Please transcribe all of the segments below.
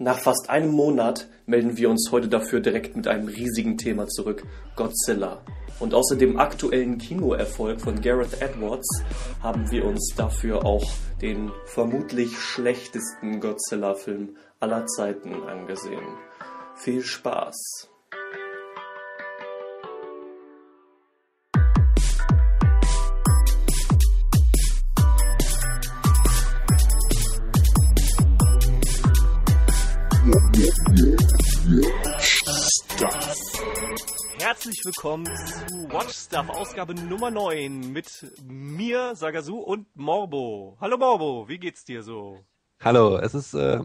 Nach fast einem Monat melden wir uns heute dafür direkt mit einem riesigen Thema zurück, Godzilla. Und außer dem aktuellen Kinoerfolg von Gareth Edwards haben wir uns dafür auch den vermutlich schlechtesten Godzilla-Film aller Zeiten angesehen. Viel Spaß! Herzlich willkommen zu Watch Stuff, Ausgabe Nummer 9 mit mir, Sagasu und Morbo. Hallo Morbo, wie geht's dir so? Hallo, es ist, äh,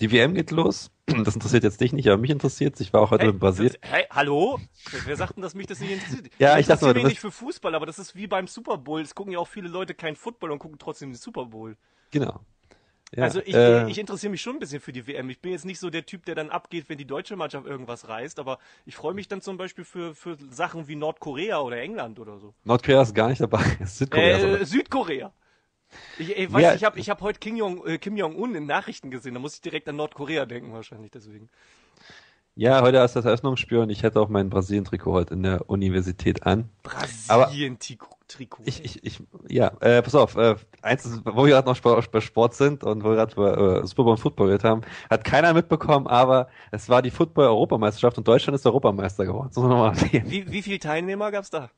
die WM geht los. Das interessiert jetzt dich nicht, aber mich interessiert Ich war auch heute hey, in Brasilien. Hey, hallo? Wer sagt denn, dass mich das nicht interessiert? ja, ich, ich dachte mal, du bist... nicht für Fußball, aber das ist wie beim Super Bowl. Es gucken ja auch viele Leute kein Football und gucken trotzdem den Super Bowl. Genau. Ja, also ich, äh, ich interessiere mich schon ein bisschen für die WM. Ich bin jetzt nicht so der Typ, der dann abgeht, wenn die deutsche Mannschaft irgendwas reißt, aber ich freue mich dann zum Beispiel für, für Sachen wie Nordkorea oder England oder so. Nordkorea ist gar nicht dabei. Südkorea. Äh, Südkorea. Ich, ich weiß, ja. ich habe ich hab heute Kim Jong, äh, Kim Jong Un in Nachrichten gesehen. Da muss ich direkt an Nordkorea denken wahrscheinlich deswegen. Ja, heute ist das Eröffnungsspiel und ich hätte auch mein Brasilien-Trikot heute in der Universität an. Brasilien-Trikot? Ich, ich, ich, ja, äh, pass auf, äh, eins ist, wo wir gerade noch bei Sport sind und wo wir gerade über äh, Super Bowl und Football geredet haben, hat keiner mitbekommen, aber es war die Football-Europameisterschaft und Deutschland ist Europameister geworden. Das muss man mal Wie, wie viele Teilnehmer gab's da?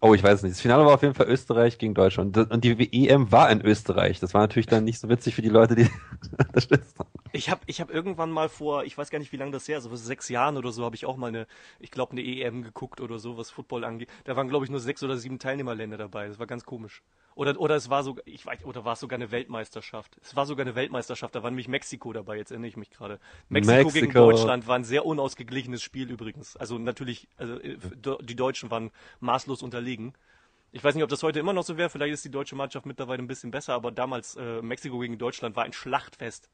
Oh, ich weiß nicht. Das Finale war auf jeden Fall Österreich gegen Deutschland. Und die EM war in Österreich. Das war natürlich dann nicht so witzig für die Leute, die unterstützt haben. Ich habe ich hab irgendwann mal vor, ich weiß gar nicht, wie lange das her ist, also vor sechs Jahren oder so, habe ich auch mal eine, ich glaube, eine EM geguckt oder so, was Football angeht. Da waren, glaube ich, nur sechs oder sieben Teilnehmerländer dabei. Das war ganz komisch. Oder, oder es war sogar, ich weiß, oder war es sogar eine Weltmeisterschaft? Es war sogar eine Weltmeisterschaft, da war nämlich Mexiko dabei, jetzt erinnere ich mich gerade. Mexiko, Mexiko, gegen Deutschland war ein sehr unausgeglichenes Spiel übrigens. Also natürlich, also äh, die Deutschen waren maßlos unterlegen. Ich weiß nicht, ob das heute immer noch so wäre. Vielleicht ist die deutsche Mannschaft mittlerweile ein bisschen besser, aber damals äh, Mexiko gegen Deutschland war ein Schlachtfest.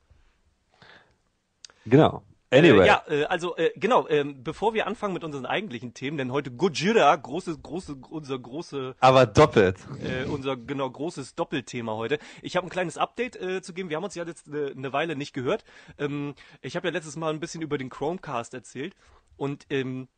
Genau. Äh, anyway. Äh, ja, äh, also äh, genau, ähm, bevor wir anfangen mit unseren eigentlichen Themen, denn heute Gojira, große, große, unser große. Aber doppelt. Äh, unser genau großes Doppelthema heute. Ich habe ein kleines Update äh, zu geben. Wir haben uns ja jetzt eine, eine Weile nicht gehört. Ähm, ich habe ja letztes Mal ein bisschen über den Chromecast erzählt und ähm,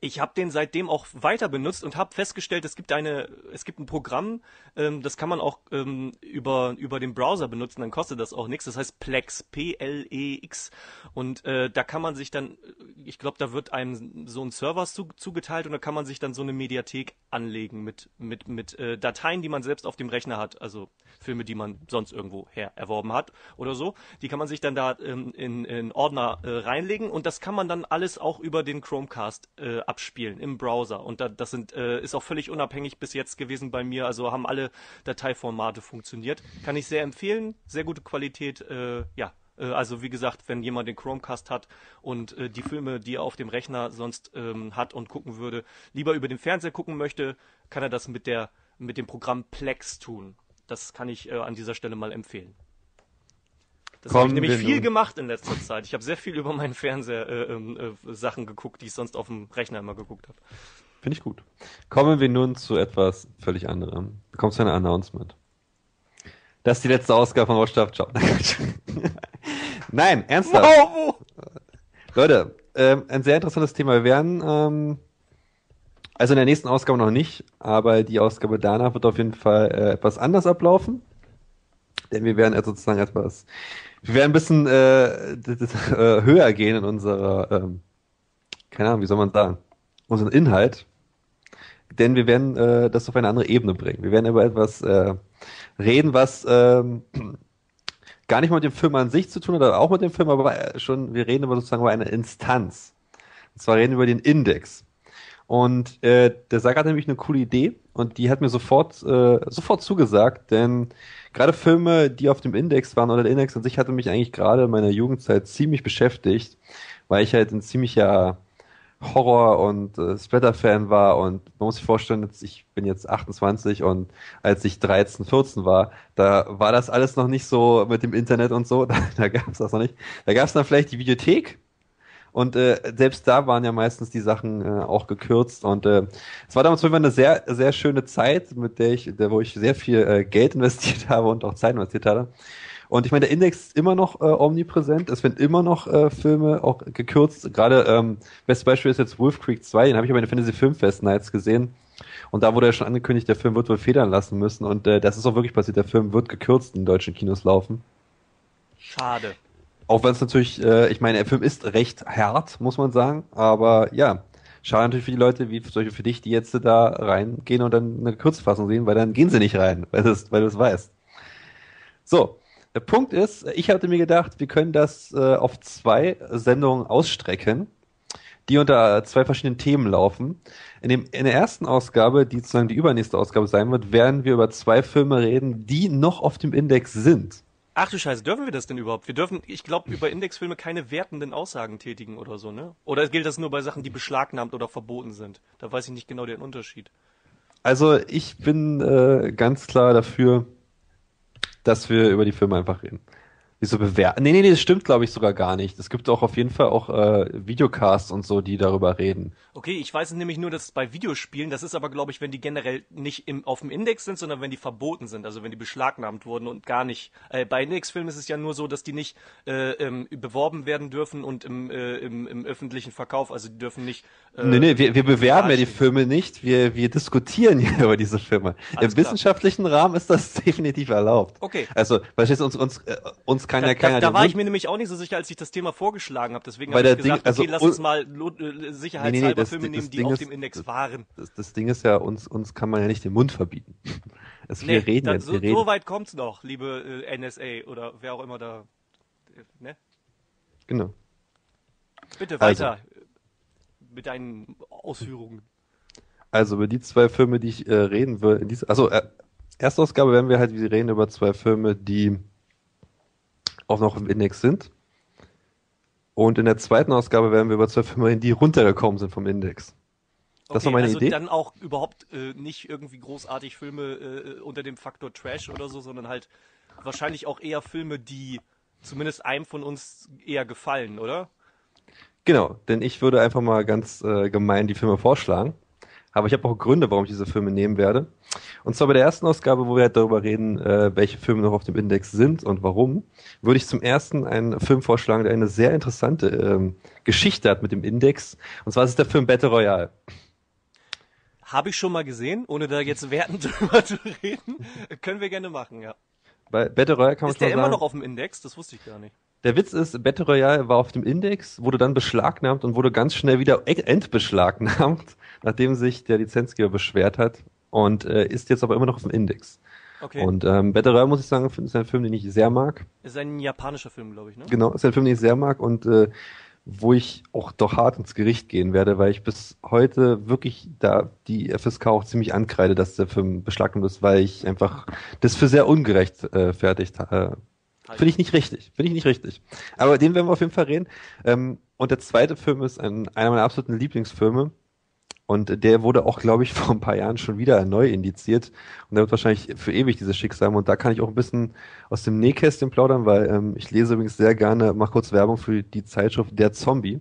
ich habe den seitdem auch weiter benutzt und habe festgestellt, es gibt eine, es gibt ein Programm, ähm, das kann man auch ähm, über über den Browser benutzen, dann kostet das auch nichts. Das heißt Plex, P-L-E-X und äh, da kann man sich dann, ich glaube, da wird einem so ein Server zu, zugeteilt und da kann man sich dann so eine Mediathek anlegen mit mit mit äh, Dateien, die man selbst auf dem Rechner hat, also Filme, die man sonst irgendwo her erworben hat oder so. Die kann man sich dann da ähm, in, in Ordner äh, reinlegen und das kann man dann alles auch über den Chromecast äh, äh, abspielen im Browser. Und da, das sind, äh, ist auch völlig unabhängig bis jetzt gewesen bei mir. Also haben alle Dateiformate funktioniert. Kann ich sehr empfehlen. Sehr gute Qualität. Äh, ja, äh, also wie gesagt, wenn jemand den Chromecast hat und äh, die Filme, die er auf dem Rechner sonst ähm, hat und gucken würde, lieber über den Fernseher gucken möchte, kann er das mit der mit dem Programm Plex tun. Das kann ich äh, an dieser Stelle mal empfehlen. Das habe ich nämlich viel gemacht in letzter Zeit. Ich habe sehr viel über meinen Fernseher äh, ähm, äh, Sachen geguckt, die ich sonst auf dem Rechner immer geguckt habe. Finde ich gut. Kommen wir nun zu etwas völlig anderem. Bekommst du ein Announcement? Das ist die letzte Ausgabe von Watch Ciao. Nein, ernsthaft. Wow. Leute, ähm, ein sehr interessantes Thema. Wir werden, ähm, also in der nächsten Ausgabe noch nicht, aber die Ausgabe danach wird auf jeden Fall äh, etwas anders ablaufen. Denn wir werden sozusagen etwas wir werden ein bisschen äh, äh, höher gehen in unserer, ähm, keine Ahnung, wie soll man sagen, unseren Inhalt. Denn wir werden äh, das auf eine andere Ebene bringen. Wir werden über etwas äh, reden, was ähm, gar nicht mal mit dem Film an sich zu tun hat, oder auch mit dem Film, aber schon, wir reden über sozusagen über eine Instanz. Und zwar reden wir über den Index. Und äh, der Saga hat nämlich eine coole Idee und die hat mir sofort äh, sofort zugesagt, denn gerade Filme, die auf dem Index waren oder der Index an sich hatte mich eigentlich gerade in meiner Jugendzeit ziemlich beschäftigt, weil ich halt ein ziemlicher Horror- und äh, Splatter-Fan war und man muss sich vorstellen, ich bin jetzt 28 und als ich 13, 14 war, da war das alles noch nicht so mit dem Internet und so, da, da gab es das noch nicht. Da gab es dann vielleicht die Videothek und äh, selbst da waren ja meistens die Sachen äh, auch gekürzt. Und äh, es war damals Fall eine sehr, sehr schöne Zeit, mit der ich, der, wo ich sehr viel äh, Geld investiert habe und auch Zeit investiert habe. Und ich meine, der Index ist immer noch äh, omnipräsent. Es werden immer noch äh, Filme auch gekürzt. Gerade ähm, bestes Beispiel ist jetzt Wolf Creek 2, den habe ich aber in der Fantasy Filmfest Nights gesehen. Und da wurde ja schon angekündigt, der Film wird wohl federn lassen müssen. Und äh, das ist auch wirklich passiert. Der Film wird gekürzt in deutschen Kinos laufen. Schade. Auch wenn es natürlich, äh, ich meine, der Film ist recht hart, muss man sagen. Aber ja, schade natürlich für die Leute, wie solche für dich, die jetzt da reingehen und dann eine Kurzfassung sehen, weil dann gehen sie nicht rein, weil, weil du es weißt. So, der Punkt ist, ich hatte mir gedacht, wir können das äh, auf zwei Sendungen ausstrecken, die unter zwei verschiedenen Themen laufen. In, dem, in der ersten Ausgabe, die sozusagen die übernächste Ausgabe sein wird, werden wir über zwei Filme reden, die noch auf dem Index sind. Ach du Scheiße, dürfen wir das denn überhaupt? Wir dürfen, ich glaube, über Indexfilme keine wertenden Aussagen tätigen oder so, ne? Oder gilt das nur bei Sachen, die beschlagnahmt oder verboten sind? Da weiß ich nicht genau den Unterschied. Also ich bin äh, ganz klar dafür, dass wir über die Filme einfach reden. Wieso bewerten? Nee, nee, nee, das stimmt, glaube ich, sogar gar nicht. Es gibt auch auf jeden Fall auch äh, Videocasts und so, die darüber reden. Okay, ich weiß nämlich nur, dass bei Videospielen, das ist aber, glaube ich, wenn die generell nicht im, auf dem Index sind, sondern wenn die verboten sind, also wenn die beschlagnahmt wurden und gar nicht. Äh, bei Indexfilmen ist es ja nur so, dass die nicht äh, ähm, beworben werden dürfen und im, äh, im, im öffentlichen Verkauf, also die dürfen nicht. Äh, nee, nee, wir, wir bewerben ja die Filme nicht, wir, wir diskutieren ja über diese Filme. Alles Im klar. wissenschaftlichen Rahmen ist das definitiv erlaubt. Okay. Also, verstehst du, uns, uns, äh, uns kann da, ja keiner. Da, da war ich mir nämlich auch nicht so sicher, als ich das Thema vorgeschlagen habe. Deswegen habe ich gesagt, Ding, also, okay, lass uns mal äh, sicherheitshalber nee, nee, das, Filme nehmen, die Ding auf dem Index waren. Das, das, Ding ist ja, uns, uns kann man ja nicht den Mund verbieten. Also nee, wir reden jetzt, so, wir reden. so weit kommt's noch, liebe äh, NSA oder wer auch immer da. Äh, ne? Genau. Bitte weiter also, mit deinen Ausführungen. Also über die zwei Filme, die ich äh, reden will, in dieser, also äh, Erstausgabe werden wir halt, wir reden über zwei Filme, die auch noch im Index sind. Und in der zweiten Ausgabe werden wir über zwei Filme reden, die runtergekommen sind vom Index. Das okay, war meine also Idee. dann auch überhaupt äh, nicht irgendwie großartig Filme äh, unter dem Faktor Trash oder so, sondern halt wahrscheinlich auch eher Filme, die zumindest einem von uns eher gefallen, oder? Genau, denn ich würde einfach mal ganz äh, gemein die Filme vorschlagen. Aber ich habe auch Gründe, warum ich diese Filme nehmen werde. Und zwar bei der ersten Ausgabe, wo wir halt darüber reden, äh, welche Filme noch auf dem Index sind und warum, würde ich zum ersten einen Film vorschlagen, der eine sehr interessante ähm, Geschichte hat mit dem Index. Und zwar ist es der Film Battle Royale. Habe ich schon mal gesehen, ohne da jetzt wertend drüber zu reden. Können wir gerne machen, ja. Bei Battle Royale kann man Ist der immer noch auf dem Index? Das wusste ich gar nicht. Der Witz ist, Battle Royale war auf dem Index, wurde dann beschlagnahmt und wurde ganz schnell wieder entbeschlagnahmt, nachdem sich der Lizenzgeber beschwert hat und äh, ist jetzt aber immer noch auf dem Index. Okay. Und ähm, Battle Royale, muss ich sagen, ist ein Film, den ich sehr mag. Ist ein japanischer Film, glaube ich, ne? Genau, ist ein Film, den ich sehr mag und äh, wo ich auch doch hart ins Gericht gehen werde, weil ich bis heute wirklich da die FSK auch ziemlich ankreide, dass der Film beschlagnahmt ist, weil ich einfach das für sehr ungerecht äh, fertig äh, Finde ich nicht richtig. Finde ich nicht richtig. Aber den werden wir auf jeden Fall reden. Ähm, und der zweite Film ist ein, einer meiner absoluten Lieblingsfilme. Und der wurde auch, glaube ich, vor ein paar Jahren schon wieder neu indiziert. Und der wird wahrscheinlich für ewig dieses Schicksal haben. Und da kann ich auch ein bisschen aus dem Nähkästchen plaudern, weil ähm, ich lese übrigens sehr gerne, mach kurz Werbung für die Zeitschrift Der Zombie.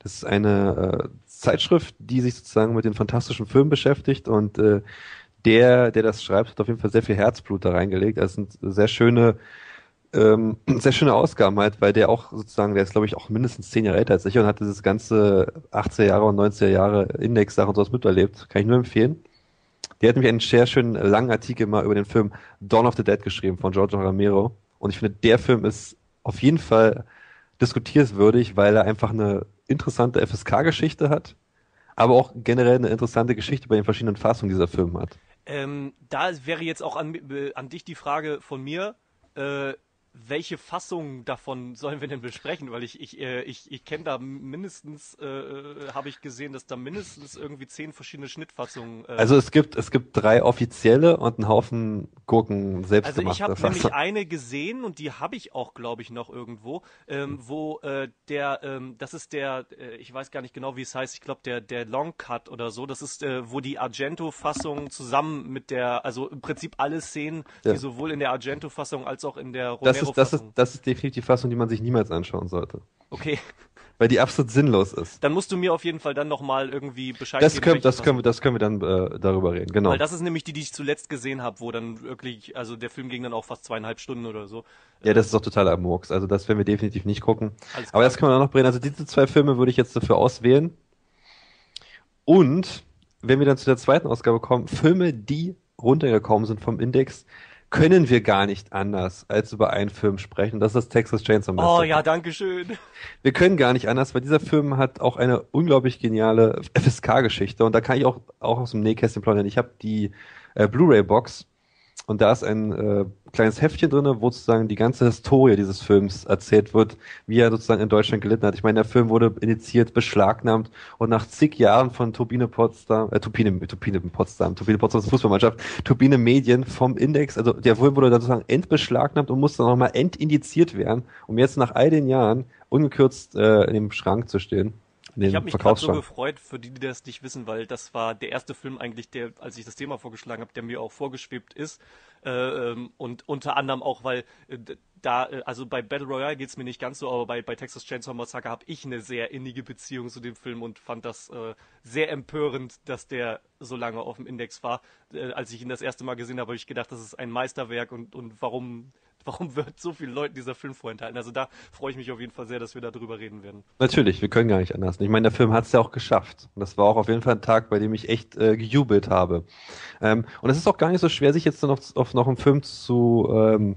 Das ist eine äh, Zeitschrift, die sich sozusagen mit den fantastischen Filmen beschäftigt und äh, der, der das schreibt, hat auf jeden Fall sehr viel Herzblut da reingelegt. Das sind sehr schöne ähm, sehr schöne Ausgaben halt, weil der auch sozusagen, der ist glaube ich auch mindestens zehn Jahre älter als ich und hat dieses ganze 80er Jahre und 90er Jahre Index-Sachen und sowas miterlebt. Kann ich nur empfehlen. Der hat nämlich einen sehr schönen langen Artikel mal über den Film Dawn of the Dead geschrieben von George Romero. Und ich finde, der Film ist auf jeden Fall diskutierenswürdig, weil er einfach eine interessante FSK-Geschichte hat, aber auch generell eine interessante Geschichte bei den verschiedenen Fassungen dieser Film hat. Ähm, da wäre jetzt auch an, äh, an dich die Frage von mir. Äh, welche Fassung davon sollen wir denn besprechen? Weil ich ich äh, ich, ich kenne da mindestens äh, äh habe ich gesehen, dass da mindestens irgendwie zehn verschiedene Schnittfassungen. Äh, also es gibt es gibt drei offizielle und einen Haufen Gurken selbst Also ich habe nämlich eine gesehen und die habe ich auch glaube ich noch irgendwo, ähm, wo äh, der ähm, das ist der äh, ich weiß gar nicht genau wie es heißt, ich glaube der der Long Cut oder so. Das ist äh, wo die Argento-Fassung zusammen mit der also im Prinzip alle Szenen, ja. die sowohl in der Argento-Fassung als auch in der Romero ist, das ist, das ist definitiv die Fassung, die man sich niemals anschauen sollte. Okay. weil die absolut sinnlos ist. Dann musst du mir auf jeden Fall dann nochmal irgendwie Bescheid Das geben. können, das Fassung- können wir, das können wir dann äh, darüber reden, genau. Weil das ist nämlich die, die ich zuletzt gesehen habe, wo dann wirklich, also der Film ging dann auch fast zweieinhalb Stunden oder so. Ja, das ist doch totaler Murks. Also das werden wir definitiv nicht gucken. Alles Aber klar. das können wir auch noch bringen. Also diese zwei Filme würde ich jetzt dafür auswählen. Und wenn wir dann zu der zweiten Ausgabe kommen, Filme, die runtergekommen sind vom Index, können wir gar nicht anders als über einen Film sprechen. Das ist Texas Chainsaw Massacre. Oh ja, danke schön. Wir können gar nicht anders, weil dieser Film hat auch eine unglaublich geniale FSK-Geschichte und da kann ich auch, auch aus dem Nähkästchen plaudern. Ich habe die äh, Blu-ray-Box und da ist ein äh, kleines Heftchen drinne, wo sozusagen die ganze Historie dieses Films erzählt wird, wie er sozusagen in Deutschland gelitten hat. Ich meine, der Film wurde initiiert, beschlagnahmt und nach zig Jahren von Turbine Potsdam, äh, Turbine, Turbine Potsdam, Turbine Potsdam ist Fußballmannschaft, Turbine Medien vom Index, also der Film wurde dann sozusagen entbeschlagnahmt und musste nochmal entindiziert werden, um jetzt nach all den Jahren ungekürzt äh, in dem Schrank zu stehen. Ich habe mich gerade so gefreut, für die, die das nicht wissen, weil das war der erste Film eigentlich, der, als ich das Thema vorgeschlagen habe, der mir auch vorgeschwebt ist. Äh, ähm, und unter anderem auch, weil äh, da, äh, also bei Battle Royale geht's mir nicht ganz so, aber bei, bei Texas Chainsaw Massacre habe ich eine sehr innige Beziehung zu dem Film und fand das äh, sehr empörend, dass der so lange auf dem Index war. Äh, als ich ihn das erste Mal gesehen habe, habe ich gedacht, das ist ein Meisterwerk und, und warum, warum wird so vielen Leuten dieser Film vorenthalten? Also da freue ich mich auf jeden Fall sehr, dass wir darüber reden werden. Natürlich, wir können gar nicht anders. Ich meine, der Film hat es ja auch geschafft. Und das war auch auf jeden Fall ein Tag, bei dem ich echt äh, gejubelt habe. Ähm, und es ist auch gar nicht so schwer, sich jetzt noch auf noch einen Film zu ähm,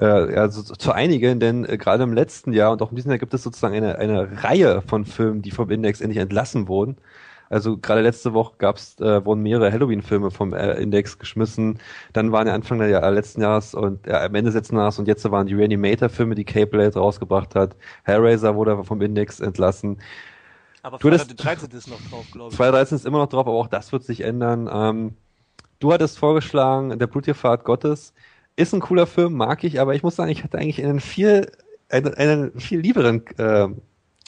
äh, ja, so, zu einigen, denn äh, gerade im letzten Jahr und auch in diesem Jahr gibt es sozusagen eine, eine Reihe von Filmen, die vom Index endlich entlassen wurden. Also gerade letzte Woche gab's, äh, wurden mehrere Halloween-Filme vom äh, Index geschmissen. Dann waren ja Anfang der Jahr, letzten Jahres und äh, am Ende letzten Jahres und jetzt waren die Reanimator-Filme, die Cape Blade rausgebracht hat. Hellraiser wurde vom Index entlassen. Aber Du Freitag hattest- der 13. ist noch drauf, glaube ich. 2013 ist immer noch drauf, aber auch das wird sich ändern. Ähm, du hattest vorgeschlagen, der Blutierfahrt Gottes ist ein cooler Film, mag ich, aber ich muss sagen, ich hatte eigentlich einen viel, einen, einen viel lieberen äh,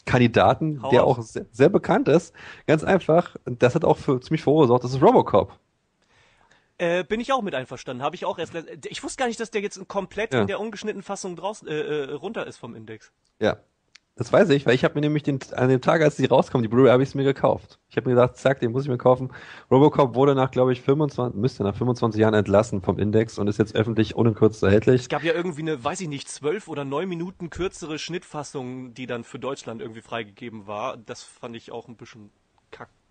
Kandidaten, Hau der auch sehr, sehr bekannt ist. Ganz einfach, das hat auch für ziemlich verursacht, das ist Robocop. Äh, bin ich auch mit einverstanden. Habe ich auch erst. Ich wusste gar nicht, dass der jetzt komplett Ja. in der ungeschnittenen Fassung draußen äh, äh, runter ist vom Index. Ja. Das weiß ich, weil ich habe mir nämlich den, an dem Tag, als die rauskommen, die Blu-ray habe ich mir gekauft. Ich habe mir gedacht, zack, den muss ich mir kaufen. Robocop wurde nach, glaube ich, 25, müsste nach 25 Jahren entlassen vom Index und ist jetzt öffentlich unkürzt erhältlich. Es gab ja irgendwie eine, weiß ich nicht, zwölf oder neun Minuten kürzere Schnittfassung, die dann für Deutschland irgendwie freigegeben war. Das fand ich auch ein bisschen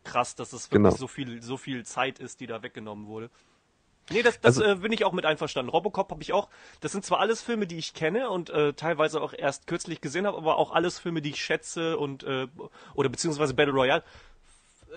krass, dass es wirklich Genau. so viel, so viel Zeit ist, die da weggenommen wurde. Nee, das, das Also- äh, bin ich auch mit einverstanden. Robocop habe ich auch. Das sind zwar alles Filme, die ich kenne und äh, teilweise auch erst kürzlich gesehen habe, aber auch alles Filme, die ich schätze und äh, oder beziehungsweise Battle Royale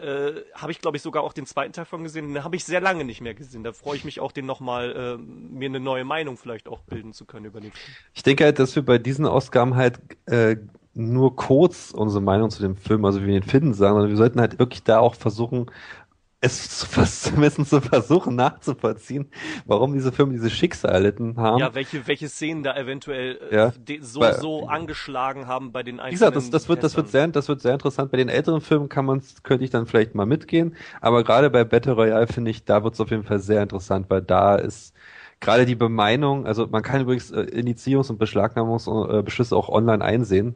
äh, habe ich glaube ich sogar auch den zweiten Teil von gesehen. Den habe ich sehr lange nicht mehr gesehen. Da freue ich mich auch, den nochmal äh, mir eine neue Meinung vielleicht auch bilden zu können über den Film. Ich denke halt, dass wir bei diesen Ausgaben halt äh, nur kurz unsere Meinung zu dem Film, also wie wir ihn finden, sagen, sondern wir sollten halt wirklich da auch versuchen, es zumindest zu versuchen nachzuvollziehen, warum diese Filme diese Schicksal erlitten haben. Ja, welche, welche Szenen da eventuell äh, Ja, de, so, weil- so angeschlagen haben bei den einzelnen Wie gesagt, das, das wird, das wird sehr, das wird sehr interessant. Bei den älteren Filmen kann man, könnte ich dann vielleicht mal mitgehen. Aber gerade bei Battle Royale finde ich, da wird es auf jeden Fall sehr interessant, weil da ist gerade die Bemeinung, also man kann übrigens äh, Indizierungs- und Beschlagnahmungsbeschlüsse auch online einsehen.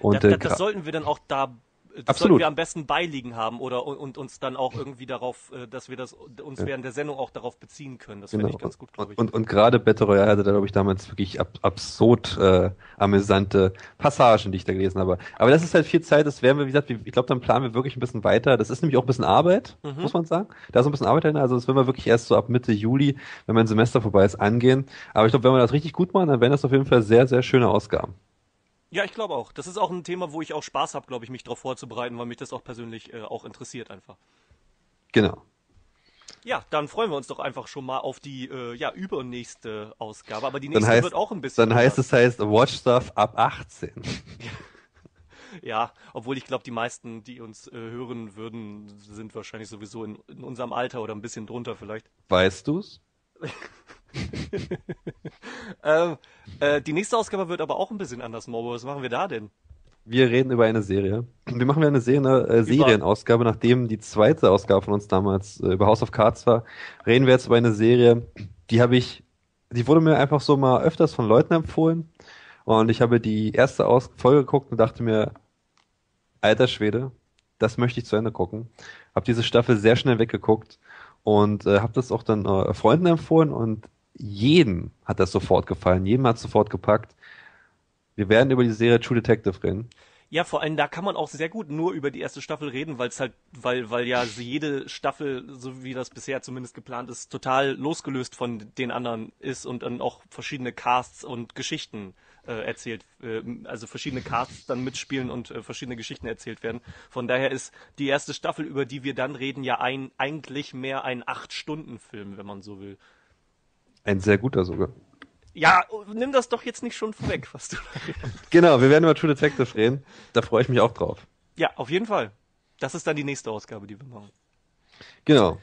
Und da, äh, da, das gra- sollten wir dann auch da, das Absolut. sollten wir am besten beiliegen haben oder und, uns dann auch irgendwie darauf, äh, dass wir das uns Ja. während der Sendung auch darauf beziehen können. Das finde ich ganz gut, glaube ich. Und, und, und gerade Battle Royale hatte da, glaube ich, damals wirklich ab, absurd äh, amüsante Passagen, die ich da gelesen habe. Aber das ist halt viel Zeit, das werden wir, wie gesagt, ich glaube, dann planen wir wirklich ein bisschen weiter. Das ist nämlich auch ein bisschen Arbeit, Mhm. muss man sagen. Da ist ein bisschen Arbeit drin, also das werden wir wirklich erst so ab Mitte Juli, wenn mein Semester vorbei ist, angehen. Aber ich glaube, wenn wir das richtig gut machen, dann wären das auf jeden Fall sehr, sehr schöne Ausgaben. Ja, ich glaube auch. Das ist auch ein Thema, wo ich auch Spaß habe, glaube ich, mich darauf vorzubereiten, weil mich das auch persönlich äh, auch interessiert einfach. Genau. Ja, dann freuen wir uns doch einfach schon mal auf die äh, ja, übernächste Ausgabe. Aber die nächste heißt, wird auch ein bisschen. dann heißt anders. es heißt Watch Stuff ab 18. Ja, obwohl ich glaube, die meisten, die uns äh, hören würden, sind wahrscheinlich sowieso in, in unserem Alter oder ein bisschen drunter vielleicht. Weißt du's? Ähm, äh, die nächste Ausgabe wird aber auch ein bisschen anders, Morbo. Was machen wir da denn? Wir reden über eine Serie. Wir machen eine, Serie, eine äh, Serienausgabe, nachdem die zweite Ausgabe von uns damals äh, über House of Cards war. Reden wir jetzt über eine Serie, die habe ich, die wurde mir einfach so mal öfters von Leuten empfohlen. Und ich habe die erste Aus Folge geguckt und dachte mir, alter Schwede, das möchte ich zu Ende gucken. Hab diese Staffel sehr schnell weggeguckt und äh, habe das auch dann äh, Freunden empfohlen und jedem hat das sofort gefallen, jedem hat sofort gepackt. Wir werden über die Serie True Detective reden. Ja, vor allem da kann man auch sehr gut nur über die erste Staffel reden, weil es halt, weil, weil ja jede Staffel, so wie das bisher zumindest geplant ist, total losgelöst von den anderen ist und dann auch verschiedene Casts und Geschichten äh, erzählt, äh, also verschiedene Casts dann mitspielen und äh, verschiedene Geschichten erzählt werden. Von daher ist die erste Staffel, über die wir dann reden, ja ein, eigentlich mehr ein Acht-Stunden-Film, wenn man so will. Ein sehr guter sogar. Ja, nimm das doch jetzt nicht schon vorweg, was du Genau, wir werden über True Detective reden. Da freue ich mich auch drauf. Ja, auf jeden Fall. Das ist dann die nächste Ausgabe, die wir machen. Genau.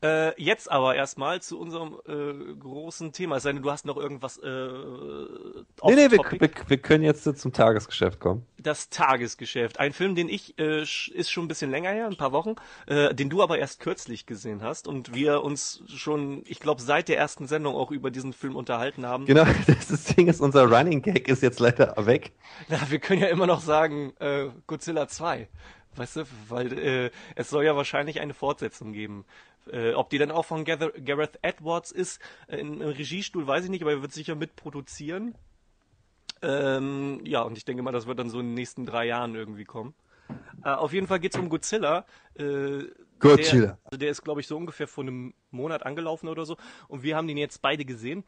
Äh, jetzt aber erstmal zu unserem äh, großen Thema. Es sei denn, du hast noch irgendwas äh, Nee, nee, wir, wir, wir können jetzt zum Tagesgeschäft kommen. Das Tagesgeschäft. Ein Film, den ich, äh, ist schon ein bisschen länger her, ein paar Wochen, äh, den du aber erst kürzlich gesehen hast und wir uns schon, ich glaube, seit der ersten Sendung auch über diesen Film unterhalten haben. Genau, das Ding ist, unser Running Gag ist jetzt leider weg. Na, wir können ja immer noch sagen, äh, Godzilla 2. Weißt du, weil äh, es soll ja wahrscheinlich eine Fortsetzung geben. Äh, ob die dann auch von Gareth Edwards ist, äh, im Regiestuhl weiß ich nicht, aber er wird sicher mitproduzieren. Ähm, ja, und ich denke mal, das wird dann so in den nächsten drei Jahren irgendwie kommen. Äh, auf jeden Fall geht es um Godzilla. Äh, Godzilla. Der, also der ist, glaube ich, so ungefähr vor einem Monat angelaufen oder so. Und wir haben den jetzt beide gesehen.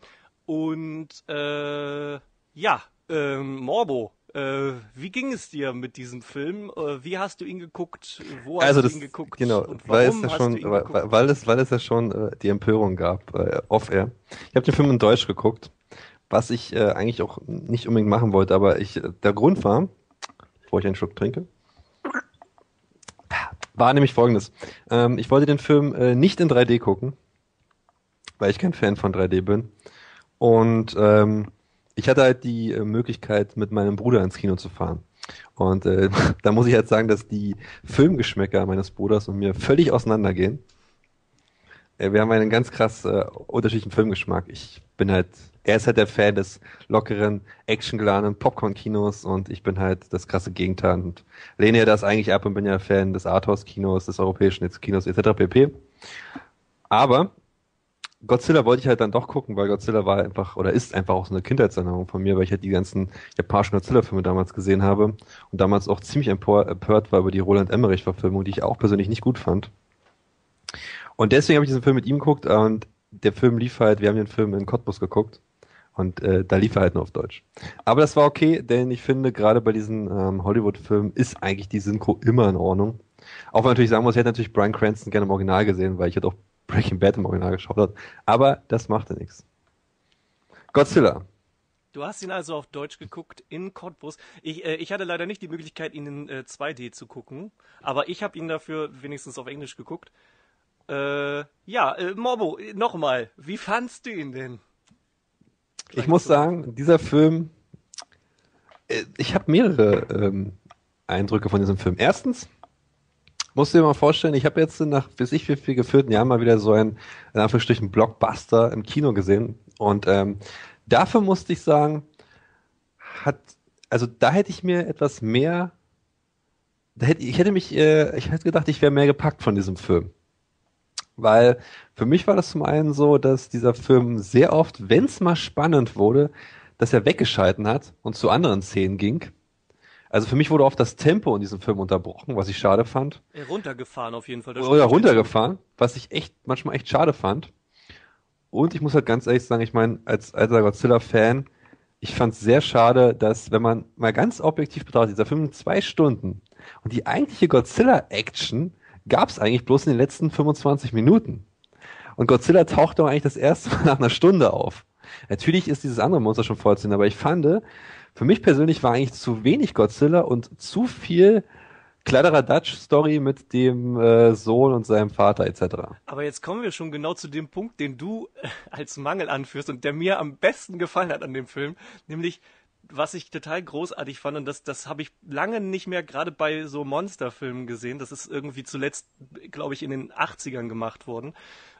Und äh, ja, ähm, Morbo, äh, wie ging es dir mit diesem Film? Äh, wie hast du ihn geguckt? Wo hast also du das, ihn geguckt? Genau, weil es, ja schon, weil, weil, es, weil es ja schon äh, die Empörung gab, äh, off-air. Ich habe den Film in Deutsch geguckt, was ich äh, eigentlich auch nicht unbedingt machen wollte, aber ich, äh, der Grund war, bevor ich einen Schluck trinke, war nämlich folgendes. Ähm, ich wollte den Film nicht in 3D gucken, weil ich kein Fan von 3D bin. Und ähm, ich hatte halt die äh, Möglichkeit, mit meinem Bruder ins Kino zu fahren. Und äh, da muss ich halt sagen, dass die Filmgeschmäcker meines Bruders und mir völlig auseinandergehen. Äh, wir haben einen ganz krass äh, unterschiedlichen Filmgeschmack. Ich bin halt, er ist halt der Fan des lockeren, actiongeladenen Popcorn-Kinos und ich bin halt das krasse Gegenteil und lehne ja das eigentlich ab und bin ja Fan des Arthouse-Kinos, des europäischen Kinos etc. pp. Aber Godzilla wollte ich halt dann doch gucken, weil Godzilla war einfach oder ist einfach auch so eine Kindheitserinnerung von mir, weil ich halt die ganzen japanischen Godzilla-Filme damals gesehen habe und damals auch ziemlich empört war über die Roland Emmerich-Verfilmung, die ich auch persönlich nicht gut fand. Und deswegen habe ich diesen Film mit ihm geguckt und der Film lief halt, wir haben den Film in Cottbus geguckt und äh, da lief er halt nur auf Deutsch. Aber das war okay, denn ich finde, gerade bei diesen ähm, Hollywood-Filmen ist eigentlich die Synchro immer in Ordnung. Auch wenn man natürlich sagen muss, ich hätte natürlich Brian Cranston gerne im Original gesehen, weil ich hätte auch Breaking Bad im Original geschaut hat. Aber das machte nichts. Godzilla. Du hast ihn also auf Deutsch geguckt in Cottbus. Ich, äh, ich hatte leider nicht die Möglichkeit, ihn in äh, 2D zu gucken, aber ich habe ihn dafür wenigstens auf Englisch geguckt. Äh, ja, äh, Morbo, nochmal, wie fandst du ihn denn? Vielleicht ich muss sagen, dieser Film, äh, ich habe mehrere ähm, Eindrücke von diesem Film. Erstens, musst du dir mal vorstellen, ich habe jetzt nach bis ich wie viel geführten Jahren mal wieder so einen, in Anführungsstrichen, Blockbuster im Kino gesehen. Und ähm, dafür musste ich sagen, hat, also da hätte ich mir etwas mehr, da hätte, ich hätte mich, äh, ich hätte gedacht, ich wäre mehr gepackt von diesem Film. Weil für mich war das zum einen so, dass dieser Film sehr oft, wenn es mal spannend wurde, dass er weggeschalten hat und zu anderen Szenen ging also für mich wurde oft das Tempo in diesem Film unterbrochen, was ich schade fand. Runtergefahren auf jeden Fall. Oder runtergefahren, was ich echt manchmal echt schade fand. Und ich muss halt ganz ehrlich sagen, ich meine, als alter Godzilla-Fan, ich fand es sehr schade, dass, wenn man mal ganz objektiv betrachtet, dieser Film zwei Stunden und die eigentliche Godzilla-Action gab es eigentlich bloß in den letzten 25 Minuten. Und Godzilla taucht doch eigentlich das erste Mal nach einer Stunde auf. Natürlich ist dieses andere Monster schon vollziehen, aber ich fand, für mich persönlich war eigentlich zu wenig Godzilla und zu viel kleinerer Dutch-Story mit dem äh, Sohn und seinem Vater etc. Aber jetzt kommen wir schon genau zu dem Punkt, den du äh, als Mangel anführst und der mir am besten gefallen hat an dem Film, nämlich was ich total großartig fand und das, das habe ich lange nicht mehr gerade bei so Monsterfilmen gesehen, das ist irgendwie zuletzt, glaube ich, in den 80ern gemacht worden,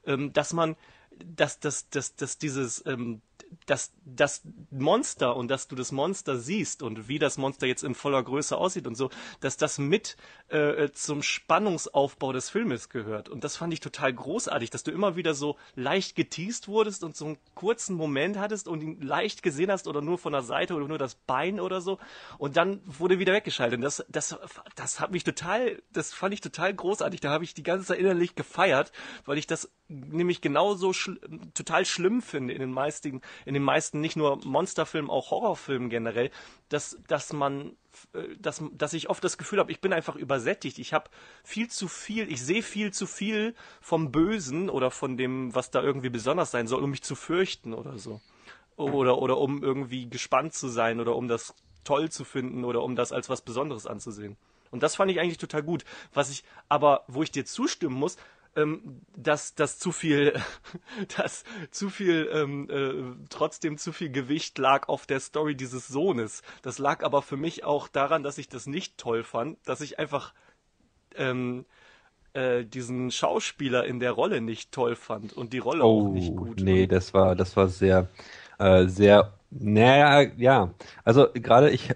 ähm, dass man, dass, dass, dass, dass dieses, ähm, dass das Monster und dass du das Monster siehst und wie das Monster jetzt in voller Größe aussieht und so, dass das mit äh, zum Spannungsaufbau des Filmes gehört. Und das fand ich total großartig, dass du immer wieder so leicht geteased wurdest und so einen kurzen Moment hattest und ihn leicht gesehen hast oder nur von der Seite oder nur das Bein oder so. Und dann wurde wieder weggeschaltet. Und das, das, das hat mich total, das fand ich total großartig. Da habe ich die ganze Zeit innerlich gefeiert, weil ich das nämlich genauso schl total schlimm finde in den meisten, in den meisten nicht nur Monsterfilmen, auch Horrorfilmen generell, dass, dass man äh, dass, dass ich oft das Gefühl habe, ich bin einfach übersättigt. Ich habe viel zu viel, ich sehe viel zu viel vom Bösen oder von dem, was da irgendwie besonders sein soll, um mich zu fürchten oder so. Oder, oder um irgendwie gespannt zu sein oder um das toll zu finden oder um das als was Besonderes anzusehen. Und das fand ich eigentlich total gut. Was ich, aber wo ich dir zustimmen muss, ähm, dass, dass zu viel, dass zu viel, ähm, äh, trotzdem zu viel Gewicht lag auf der Story dieses Sohnes. Das lag aber für mich auch daran, dass ich das nicht toll fand, dass ich einfach ähm, äh, diesen Schauspieler in der Rolle nicht toll fand und die Rolle oh, auch nicht gut. Nee, das war, das war sehr, äh, sehr, naja, ja. Also gerade ich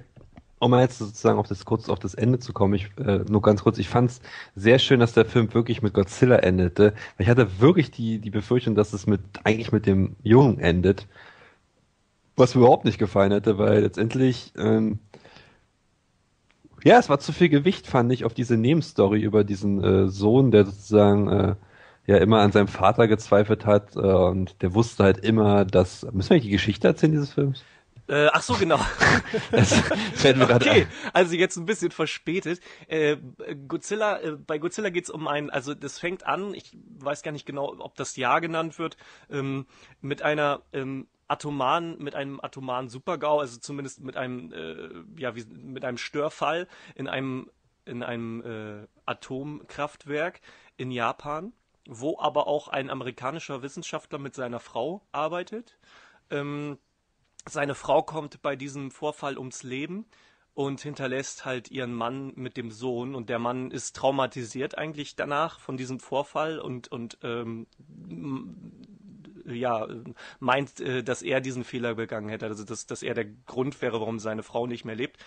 um mal jetzt sozusagen auf das kurz auf das Ende zu kommen, ich äh, nur ganz kurz, ich fand es sehr schön, dass der Film wirklich mit Godzilla endete. Ich hatte wirklich die die Befürchtung, dass es mit eigentlich mit dem Jungen endet, was mir überhaupt nicht gefallen hätte, weil letztendlich ähm, ja, es war zu viel Gewicht, fand ich, auf diese Nebenstory über diesen äh, Sohn, der sozusagen äh, ja immer an seinem Vater gezweifelt hat äh, und der wusste halt immer, dass müssen wir eigentlich die Geschichte erzählen dieses Films? Äh, ach so, genau. das fällt mir gerade okay, also jetzt ein bisschen verspätet. Äh, Godzilla, äh, bei Godzilla geht's um einen, also das fängt an, ich weiß gar nicht genau, ob das Jahr genannt wird, ähm, mit einer ähm, atomaren, mit einem atomaren Supergau, also zumindest mit einem, äh, ja, wie, mit einem Störfall in einem, in einem äh, Atomkraftwerk in Japan, wo aber auch ein amerikanischer Wissenschaftler mit seiner Frau arbeitet. Ähm, seine Frau kommt bei diesem Vorfall ums Leben und hinterlässt halt ihren Mann mit dem Sohn und der Mann ist traumatisiert eigentlich danach von diesem Vorfall und und ähm, ja meint, äh, dass er diesen Fehler begangen hätte, also dass, dass er der Grund wäre, warum seine Frau nicht mehr lebt.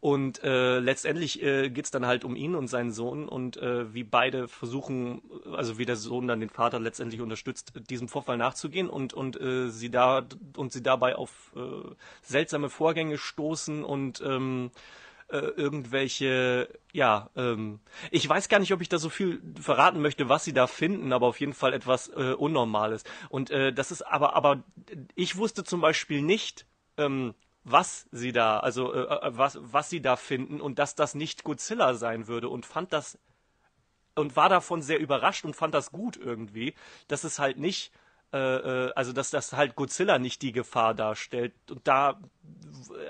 Und äh, letztendlich äh, geht dann halt um ihn und seinen Sohn und äh, wie beide versuchen, also wie der Sohn dann den Vater letztendlich unterstützt, diesem Vorfall nachzugehen und und äh, sie da und sie dabei auf äh, seltsame Vorgänge stoßen und ähm, äh, irgendwelche, ja, ähm, ich weiß gar nicht, ob ich da so viel verraten möchte, was sie da finden, aber auf jeden Fall etwas äh, Unnormales. Und äh, das ist aber, aber ich wusste zum Beispiel nicht, ähm, was sie da, also äh, äh, was, was sie da finden und dass das nicht Godzilla sein würde und fand das und war davon sehr überrascht und fand das gut irgendwie, dass es halt nicht, äh, äh, also dass das halt Godzilla nicht die Gefahr darstellt. Und da,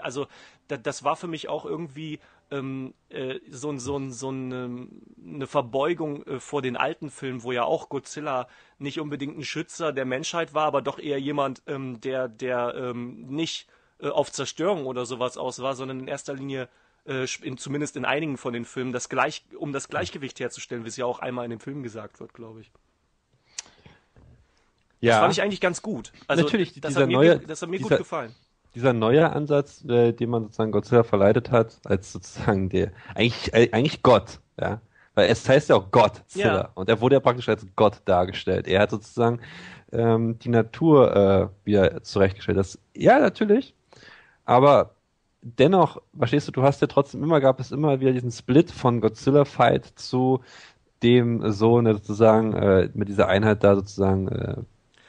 also da, das war für mich auch irgendwie ähm, äh, so, so, so eine, eine Verbeugung äh, vor den alten Filmen, wo ja auch Godzilla nicht unbedingt ein Schützer der Menschheit war, aber doch eher jemand, ähm, der, der ähm, nicht äh, auf Zerstörung oder sowas aus war, sondern in erster Linie äh, in, zumindest in einigen von den Filmen, das gleich, um das Gleichgewicht herzustellen, wie es ja auch einmal in dem Film gesagt wird, glaube ich. Ja. Das fand ich eigentlich ganz gut. Also, Natürlich, das dieser hat mir, neue- das hat mir dieser- gut gefallen. dieser neue Ansatz, äh, den man sozusagen Godzilla verleitet hat, als sozusagen der eigentlich äh, eigentlich Gott, ja, weil es heißt ja auch Godzilla Ja. und er wurde ja praktisch als Gott dargestellt. Er hat sozusagen ähm, die Natur äh, wieder zurechtgestellt. Das ja natürlich, aber dennoch, verstehst du, du hast ja trotzdem immer gab es immer wieder diesen Split von Godzilla Fight zu dem Sohn, der sozusagen äh, mit dieser Einheit da sozusagen äh,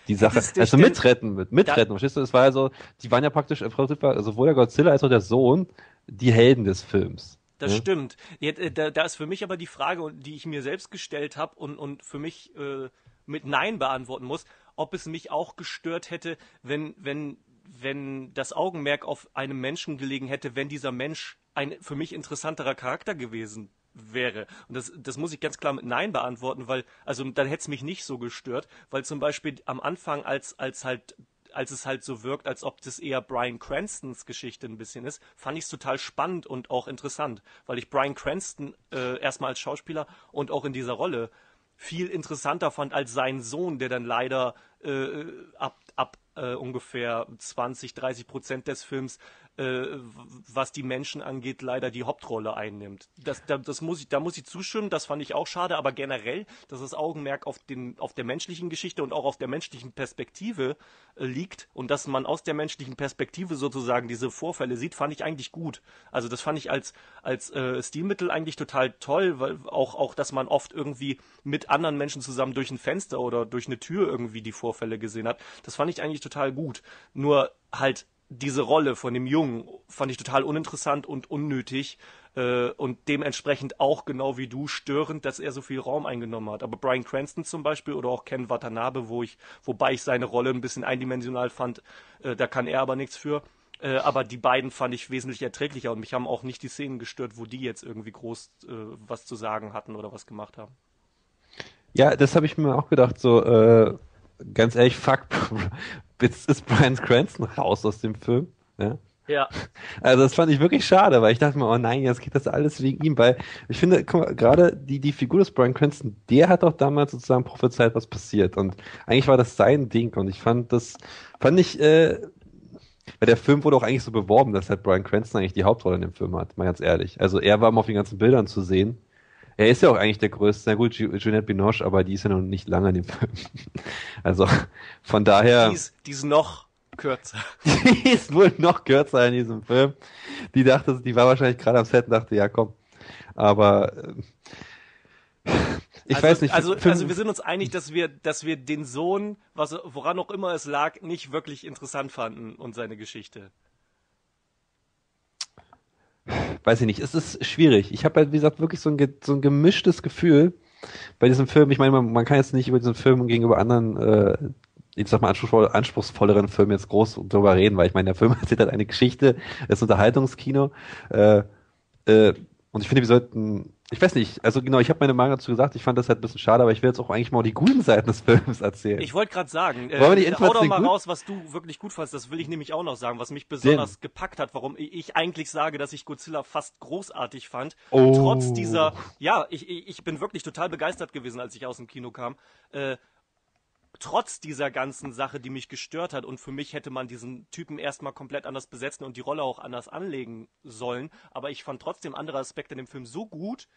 die Sache, also mitretten, mit, mitretten, verstehst du? Es war ja so, die waren ja praktisch, war sowohl der Godzilla als auch der Sohn die Helden des Films. Das Ja? stimmt. Jetzt, äh, da, da ist für mich aber die Frage, die ich mir selbst gestellt habe und, und für mich äh, mit Nein beantworten muss, ob es mich auch gestört hätte, wenn, wenn, wenn das Augenmerk auf einem Menschen gelegen hätte, wenn dieser Mensch ein für mich interessanterer Charakter gewesen wäre. Und das, das muss ich ganz klar mit Nein beantworten, weil, also dann hätte es mich nicht so gestört, weil zum Beispiel am Anfang, als, als halt als es halt so wirkt, als ob das eher Brian Cranstons Geschichte ein bisschen ist, fand ich es total spannend und auch interessant, weil ich Brian Cranston äh, erstmal als Schauspieler und auch in dieser Rolle viel interessanter fand als seinen Sohn, der dann leider äh, ab, ab äh, ungefähr 20, 30 Prozent des Films äh, was die Menschen angeht, leider die Hauptrolle einnimmt. Das, da, das muss ich, da muss ich zustimmen, das fand ich auch schade, aber generell, dass das Augenmerk auf, den, auf der menschlichen Geschichte und auch auf der menschlichen Perspektive äh, liegt und dass man aus der menschlichen Perspektive sozusagen diese Vorfälle sieht, fand ich eigentlich gut. Also das fand ich als, als äh, Stilmittel eigentlich total toll, weil auch, auch, dass man oft irgendwie mit anderen Menschen zusammen durch ein Fenster oder durch eine Tür irgendwie die Vorfälle gesehen hat. Das fand ich eigentlich total gut. Nur halt diese Rolle von dem Jungen fand ich total uninteressant und unnötig äh, und dementsprechend auch genau wie du störend, dass er so viel Raum eingenommen hat. Aber Brian Cranston zum Beispiel oder auch Ken Watanabe, wo ich, wobei ich seine Rolle ein bisschen eindimensional fand, äh, da kann er aber nichts für. Äh, aber die beiden fand ich wesentlich erträglicher und mich haben auch nicht die Szenen gestört, wo die jetzt irgendwie groß äh, was zu sagen hatten oder was gemacht haben. Ja, das habe ich mir auch gedacht, so äh, ganz ehrlich, fuck, jetzt ist Brian Cranston raus aus dem Film. Ja. Ja. Also das fand ich wirklich schade, weil ich dachte mir, oh nein, jetzt geht das alles wegen ihm, weil ich finde, guck mal, gerade die, die Figur des Brian Cranston, der hat doch damals sozusagen prophezeit, was passiert und eigentlich war das sein Ding und ich fand das, fand ich, äh, weil der Film wurde auch eigentlich so beworben, dass halt Brian Cranston eigentlich die Hauptrolle in dem Film hat, mal ganz ehrlich. Also er war immer auf den ganzen Bildern zu sehen. Er ist ja auch eigentlich der größte, na gut, Jeanette Binoche, aber die ist ja noch nicht lange in dem Film. Also von daher. Die ist, die ist noch kürzer. Die ist wohl noch kürzer in diesem Film. Die dachte, die war wahrscheinlich gerade am Set und dachte, ja komm. Aber äh, ich also, weiß nicht. Also, also wir sind uns einig, dass wir, dass wir den Sohn, was, woran auch immer es lag, nicht wirklich interessant fanden und seine Geschichte. Weiß ich nicht. Es ist schwierig. Ich habe halt, wie gesagt, wirklich so ein, so ein gemischtes Gefühl bei diesem Film. Ich meine, man, man kann jetzt nicht über diesen Film gegenüber anderen äh, ich sag mal, anspruchsvoll, anspruchsvolleren Filmen jetzt groß drüber reden, weil ich meine, der Film erzählt halt eine Geschichte, ist Unterhaltungskino. Äh, äh, und ich finde, wir sollten, ich weiß nicht, also genau, ich habe meine Meinung dazu gesagt, ich fand das halt ein bisschen schade, aber ich will jetzt auch eigentlich mal die guten Seiten des Films erzählen. Ich wollte gerade sagen, äh, Wollen wir hau doch mal gut? raus, was du wirklich gut fandst, das will ich nämlich auch noch sagen, was mich besonders den. gepackt hat, warum ich eigentlich sage, dass ich Godzilla fast großartig fand, oh. trotz dieser, ja, ich, ich bin wirklich total begeistert gewesen, als ich aus dem Kino kam, äh, trotz dieser ganzen Sache, die mich gestört hat und für mich hätte man diesen Typen erstmal komplett anders besetzen und die Rolle auch anders anlegen sollen, aber ich fand trotzdem andere Aspekte in dem Film so gut,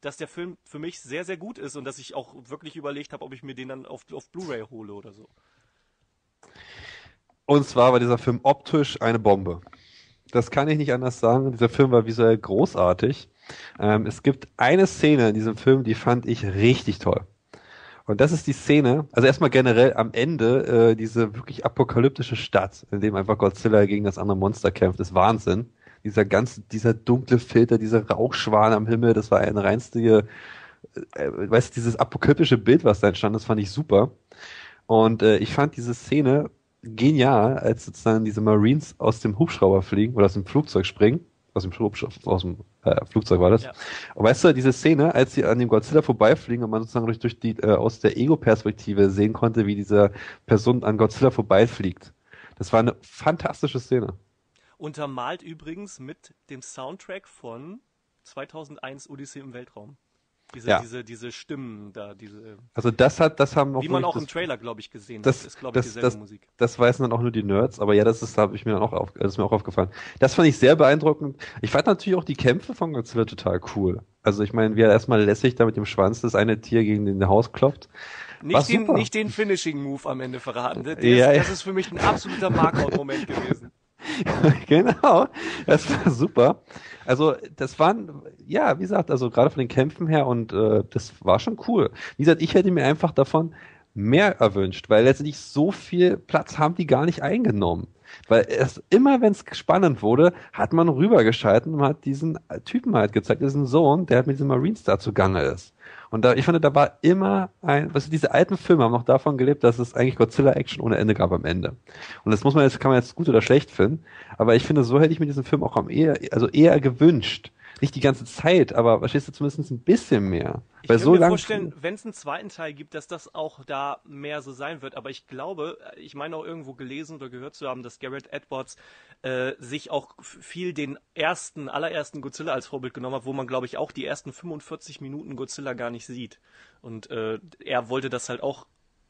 dass der Film für mich sehr, sehr gut ist und dass ich auch wirklich überlegt habe, ob ich mir den dann auf, auf Blu-ray hole oder so. Und zwar war dieser Film optisch eine Bombe. Das kann ich nicht anders sagen. Dieser Film war visuell großartig. Ähm, es gibt eine Szene in diesem Film, die fand ich richtig toll. Und das ist die Szene, also erstmal generell am Ende, äh, diese wirklich apokalyptische Stadt, in dem einfach Godzilla gegen das andere Monster kämpft, ist Wahnsinn. Dieser ganze, dieser dunkle Filter, dieser Rauchschwan am Himmel, das war ein reinste, äh, weißt du, dieses apokalyptische Bild, was da entstand, das fand ich super. Und äh, ich fand diese Szene genial, als sozusagen diese Marines aus dem Hubschrauber fliegen oder aus dem Flugzeug springen aus dem, aus dem äh, Flugzeug war das. Ja. Und weißt du, diese Szene, als sie an dem Godzilla vorbeifliegen und man sozusagen durch, durch die, äh, aus der Ego-Perspektive sehen konnte, wie diese Person an Godzilla vorbeifliegt. Das war eine fantastische Szene. Untermalt übrigens mit dem Soundtrack von 2001 Odyssey im Weltraum. Diese, ja. diese, diese Stimmen da, diese. Also das hat, das haben auch. Wie man auch das, im Trailer, glaube ich, gesehen das, hat, ist, glaube ich, dieselbe das, Musik. Das weißen dann auch nur die Nerds, aber ja, das ist, habe ich mir dann auch auf, das ist mir auch aufgefallen. Das fand ich sehr beeindruckend. Ich fand natürlich auch die Kämpfe von Godzilla total cool. Also ich meine, wie er erstmal lässig da mit dem Schwanz das eine Tier gegen den Haus klopft. Nicht den, nicht den Finishing Move am Ende verraten. Das, ja, ist, das ist für mich ein absoluter Markout-Moment gewesen. genau, das war super. Also das waren, ja, wie gesagt, also gerade von den Kämpfen her und äh, das war schon cool. Wie gesagt, ich hätte mir einfach davon mehr erwünscht, weil letztendlich so viel Platz haben die gar nicht eingenommen. Weil erst immer, wenn es spannend wurde, hat man rübergeschalten und hat diesen Typen halt gezeigt, diesen Sohn, der halt mit diesem Marines da zugange ist. Und da, ich fand, da war immer ein, was diese alten Filme haben noch davon gelebt, dass es eigentlich Godzilla-Action ohne Ende gab am Ende. Und das muss man jetzt, kann man jetzt gut oder schlecht finden. Aber ich finde, so hätte ich mir diesen Film auch am eher, also eher gewünscht nicht die ganze Zeit, aber verstehst du zumindest ein bisschen mehr. Ich Weil kann so mir vorstellen, wenn es einen zweiten Teil gibt, dass das auch da mehr so sein wird. Aber ich glaube, ich meine auch irgendwo gelesen oder gehört zu haben, dass Garrett Edwards äh, sich auch viel den ersten, allerersten Godzilla als Vorbild genommen hat, wo man, glaube ich, auch die ersten 45 Minuten Godzilla gar nicht sieht. Und äh, er wollte das halt auch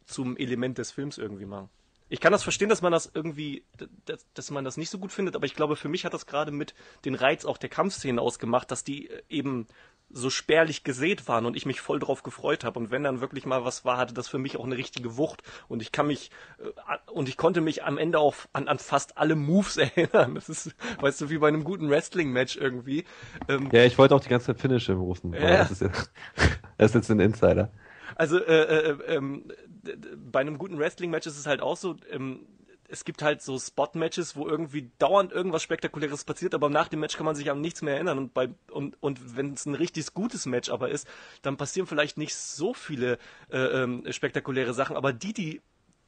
zum Element des Films irgendwie machen. Ich kann das verstehen, dass man das irgendwie, dass, dass man das nicht so gut findet, aber ich glaube, für mich hat das gerade mit den Reiz auch der Kampfszenen ausgemacht, dass die eben so spärlich gesät waren und ich mich voll drauf gefreut habe. Und wenn dann wirklich mal was war, hatte das für mich auch eine richtige Wucht. Und ich kann mich äh, und ich konnte mich am Ende auch an, an fast alle Moves erinnern. Das ist, weißt du, wie bei einem guten Wrestling-Match irgendwie. Ähm, ja, ich wollte auch die ganze Zeit Finisher rufen. Ja. Das, ist jetzt, das ist jetzt ein Insider. Also äh, äh, ähm, bei einem guten Wrestling-Match ist es halt auch so, ähm, es gibt halt so Spot-Matches, wo irgendwie dauernd irgendwas Spektakuläres passiert, aber nach dem Match kann man sich an nichts mehr erinnern. Und, bei, und, und wenn es ein richtig gutes Match aber ist, dann passieren vielleicht nicht so viele äh, ähm, spektakuläre Sachen, aber die, die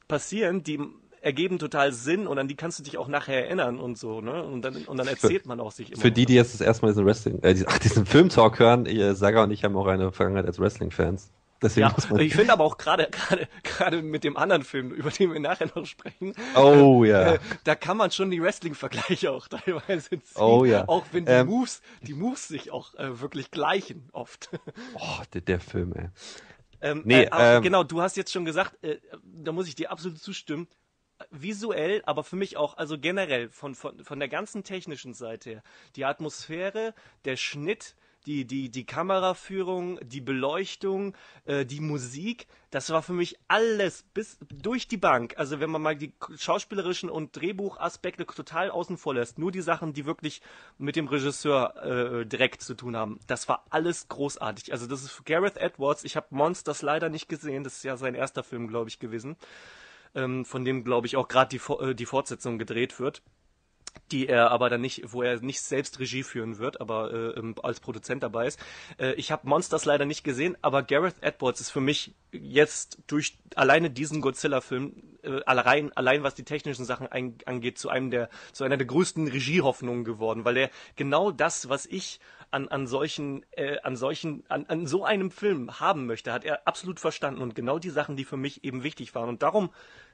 passieren, die ergeben total Sinn und an die kannst du dich auch nachher erinnern und so, ne? Und dann, und dann erzählt für, man auch sich immer. Für die, die jetzt das erste Mal diesen Wrestling, äh, diesen, ach, diesen Film-Talk hören, ihr, Saga und ich haben auch eine Vergangenheit als Wrestling-Fans. Deswegen ja, ich finde aber auch gerade gerade gerade mit dem anderen Film, über den wir nachher noch sprechen, oh ja, äh, da kann man schon die Wrestling-Vergleiche auch teilweise ziehen. Oh ja, auch wenn die ähm, Moves die Moves sich auch äh, wirklich gleichen oft. Oh, der, der Film, ey. Ähm, nee, äh, aber, ähm, genau, du hast jetzt schon gesagt, äh, da muss ich dir absolut zustimmen. Visuell, aber für mich auch, also generell von, von, von der ganzen technischen Seite her, die Atmosphäre, der Schnitt, die, die, die Kameraführung, die Beleuchtung, äh, die Musik, das war für mich alles bis durch die Bank. Also wenn man mal die schauspielerischen und Drehbuchaspekte total außen vor lässt, nur die Sachen, die wirklich mit dem Regisseur äh, direkt zu tun haben, das war alles großartig. Also das ist Gareth Edwards. Ich habe Monsters leider nicht gesehen. Das ist ja sein erster Film, glaube ich, gewesen. Ähm, von dem, glaube ich, auch gerade die, äh, die Fortsetzung gedreht wird die er aber dann nicht, wo er nicht selbst Regie führen wird, aber äh, als Produzent dabei ist. Äh, ich habe Monsters leider nicht gesehen, aber Gareth Edwards ist für mich jetzt durch alleine diesen Godzilla-Film äh, allein, allein was die technischen Sachen ein, angeht, zu einem der, zu einer der größten Regiehoffnungen geworden, weil er genau das, was ich an, an solchen, äh, an solchen, an, an so einem Film haben möchte, hat er absolut verstanden und genau die Sachen, die für mich eben wichtig waren. Und darum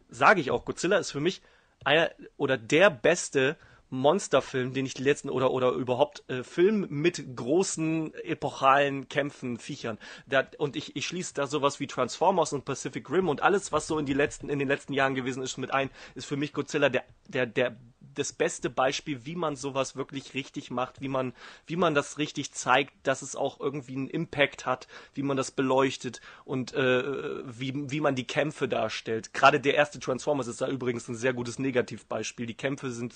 sage ich auch, Godzilla ist für mich einer oder der beste Monsterfilm, den ich die letzten oder oder überhaupt äh, Film mit großen epochalen Kämpfen, Viechern. Da, und ich, ich schließe da sowas wie Transformers und Pacific Rim und alles, was so in die letzten in den letzten Jahren gewesen ist, mit ein, ist für mich Godzilla der der der das beste Beispiel, wie man sowas wirklich richtig macht, wie man, wie man das richtig zeigt, dass es auch irgendwie einen Impact hat, wie man das beleuchtet und äh, wie, wie man die Kämpfe darstellt. Gerade der erste Transformers ist da übrigens ein sehr gutes Negativbeispiel. Die Kämpfe sind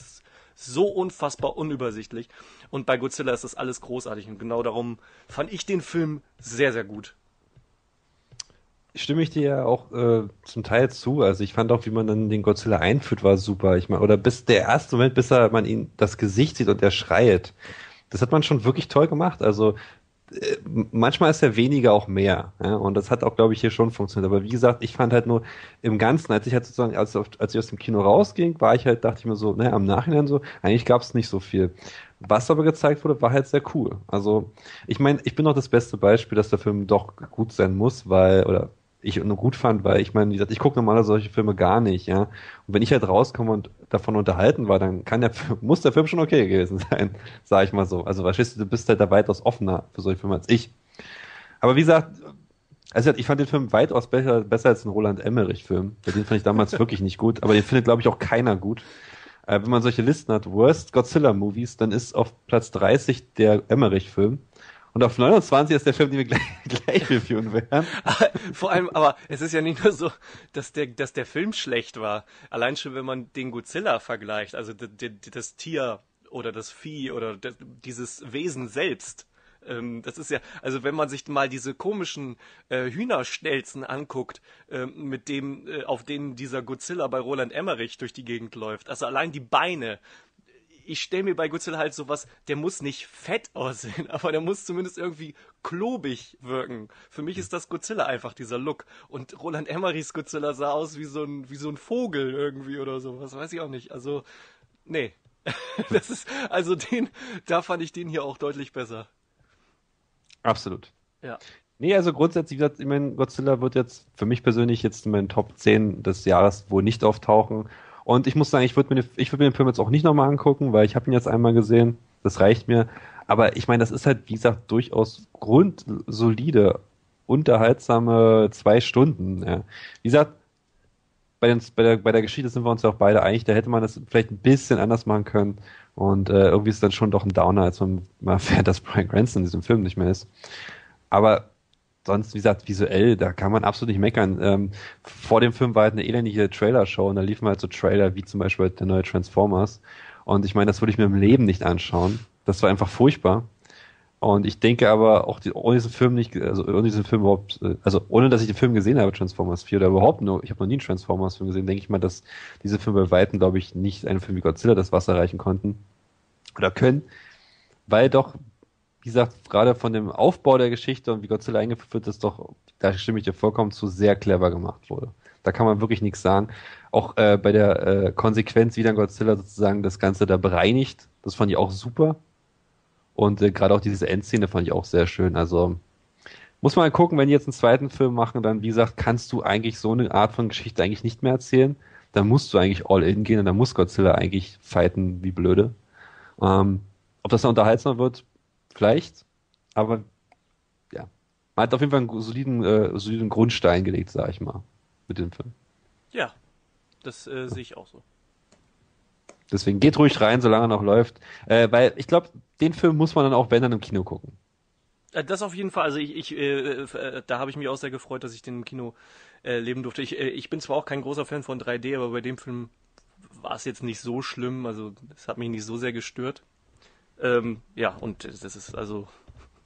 so unfassbar unübersichtlich. Und bei Godzilla ist das alles großartig. Und genau darum fand ich den Film sehr, sehr gut. Stimme ich dir ja auch äh, zum Teil zu. Also ich fand auch, wie man dann den Godzilla einführt, war super. Ich meine, oder bis der erste Moment, bis er man ihn das Gesicht sieht und er schreit. Das hat man schon wirklich toll gemacht. Also manchmal ist ja weniger auch mehr. Ja? Und das hat auch, glaube ich, hier schon funktioniert. Aber wie gesagt, ich fand halt nur im Ganzen, als ich halt sozusagen, als, als ich aus dem Kino rausging, war ich halt, dachte ich mir so, naja, am Nachhinein so, eigentlich gab es nicht so viel. Was aber gezeigt wurde, war halt sehr cool. Also, ich meine, ich bin noch das beste Beispiel, dass der Film doch gut sein muss, weil, oder ich nur gut fand, weil ich meine, wie gesagt, ich gucke normalerweise solche Filme gar nicht, ja. Und wenn ich halt rauskomme und davon unterhalten war, dann kann der muss der Film schon okay gewesen sein, sage ich mal so. Also verstehst du, du bist halt da weitaus offener für solche Filme als ich. Aber wie gesagt, also ich fand den Film weitaus besser, besser als den Roland Emmerich-Film. Den fand ich damals wirklich nicht gut, aber den findet, glaube ich, auch keiner gut. Äh, wenn man solche Listen hat, Worst Godzilla Movies, dann ist auf Platz 30 der Emmerich-Film. Und auf 29 ist der Film, den wir gleich, gleich reviewen werden. Vor allem, aber es ist ja nicht nur so, dass der, dass der Film schlecht war. Allein schon, wenn man den Godzilla vergleicht, also das Tier oder das Vieh oder dieses Wesen selbst. Ähm, das ist ja, also wenn man sich mal diese komischen äh, Hühnerstelzen anguckt, äh, mit dem, äh, auf denen dieser Godzilla bei Roland Emmerich durch die Gegend läuft. Also allein die Beine, ich stelle mir bei Godzilla halt sowas, der muss nicht fett aussehen, aber der muss zumindest irgendwie klobig wirken. Für mich ist das Godzilla einfach dieser Look. Und Roland Emmerichs Godzilla sah aus wie so ein, wie so ein Vogel irgendwie oder so. Was weiß ich auch nicht. Also, nee. das ist, also den, da fand ich den hier auch deutlich besser. Absolut. Ja. Nee, also grundsätzlich, wie gesagt, ich meine, Godzilla wird jetzt für mich persönlich jetzt in meinen Top 10 des Jahres wohl nicht auftauchen. Und ich muss sagen, ich würde mir, ich würde mir den Film jetzt auch nicht nochmal angucken, weil ich habe ihn jetzt einmal gesehen. Das reicht mir. Aber ich meine, das ist halt, wie gesagt, durchaus grundsolide, unterhaltsame zwei Stunden. Ja. Wie gesagt, bei, den, bei, der, bei der Geschichte sind wir uns ja auch beide einig, da hätte man das vielleicht ein bisschen anders machen können. Und äh, irgendwie ist es dann schon doch ein Downer, als man mal fährt, dass Brian Cranston in diesem Film nicht mehr ist. Aber sonst, wie gesagt, visuell, da kann man absolut nicht meckern. Ähm, vor dem Film war halt eine elendige Trailer-Show und da liefen halt so Trailer wie zum Beispiel der neue Transformers. Und ich meine, das würde ich mir im Leben nicht anschauen. Das war einfach furchtbar. Und ich denke aber auch die, ohne diesen Film nicht, also ohne diesen Film überhaupt, äh, also ohne dass ich den Film gesehen habe, Transformers 4 oder überhaupt nur, ich habe noch nie einen Transformers Film gesehen, denke ich mal, dass diese Filme bei Weitem, glaube ich, nicht einen Film wie Godzilla das Wasser reichen konnten oder können, weil doch, wie gesagt, gerade von dem Aufbau der Geschichte und wie Godzilla eingeführt wird, das doch, da stimme ich dir vollkommen zu, sehr clever gemacht wurde. Da kann man wirklich nichts sagen. Auch äh, bei der äh, Konsequenz, wie dann Godzilla sozusagen das Ganze da bereinigt, das fand ich auch super. Und äh, gerade auch diese Endszene fand ich auch sehr schön. Also muss man gucken, wenn die jetzt einen zweiten Film machen, dann wie gesagt, kannst du eigentlich so eine Art von Geschichte eigentlich nicht mehr erzählen. Da musst du eigentlich all in gehen und da muss Godzilla eigentlich fighten wie blöde. Ähm, ob das dann unterhaltsamer wird, vielleicht. Aber ja, man hat auf jeden Fall einen soliden, äh, soliden Grundstein gelegt, sag ich mal, mit dem Film. Ja, das äh, sehe ich auch so. Deswegen geht ruhig rein, solange er noch läuft. Äh, weil ich glaube, den Film muss man dann auch, wenn dann im Kino gucken. Äh, das auf jeden Fall. Also ich, ich äh, äh, da habe ich mich auch sehr gefreut, dass ich den im Kino äh, leben durfte. Ich, äh, ich bin zwar auch kein großer Fan von 3D, aber bei dem Film war es jetzt nicht so schlimm. Also es hat mich nicht so sehr gestört. Ähm, ja, und das ist also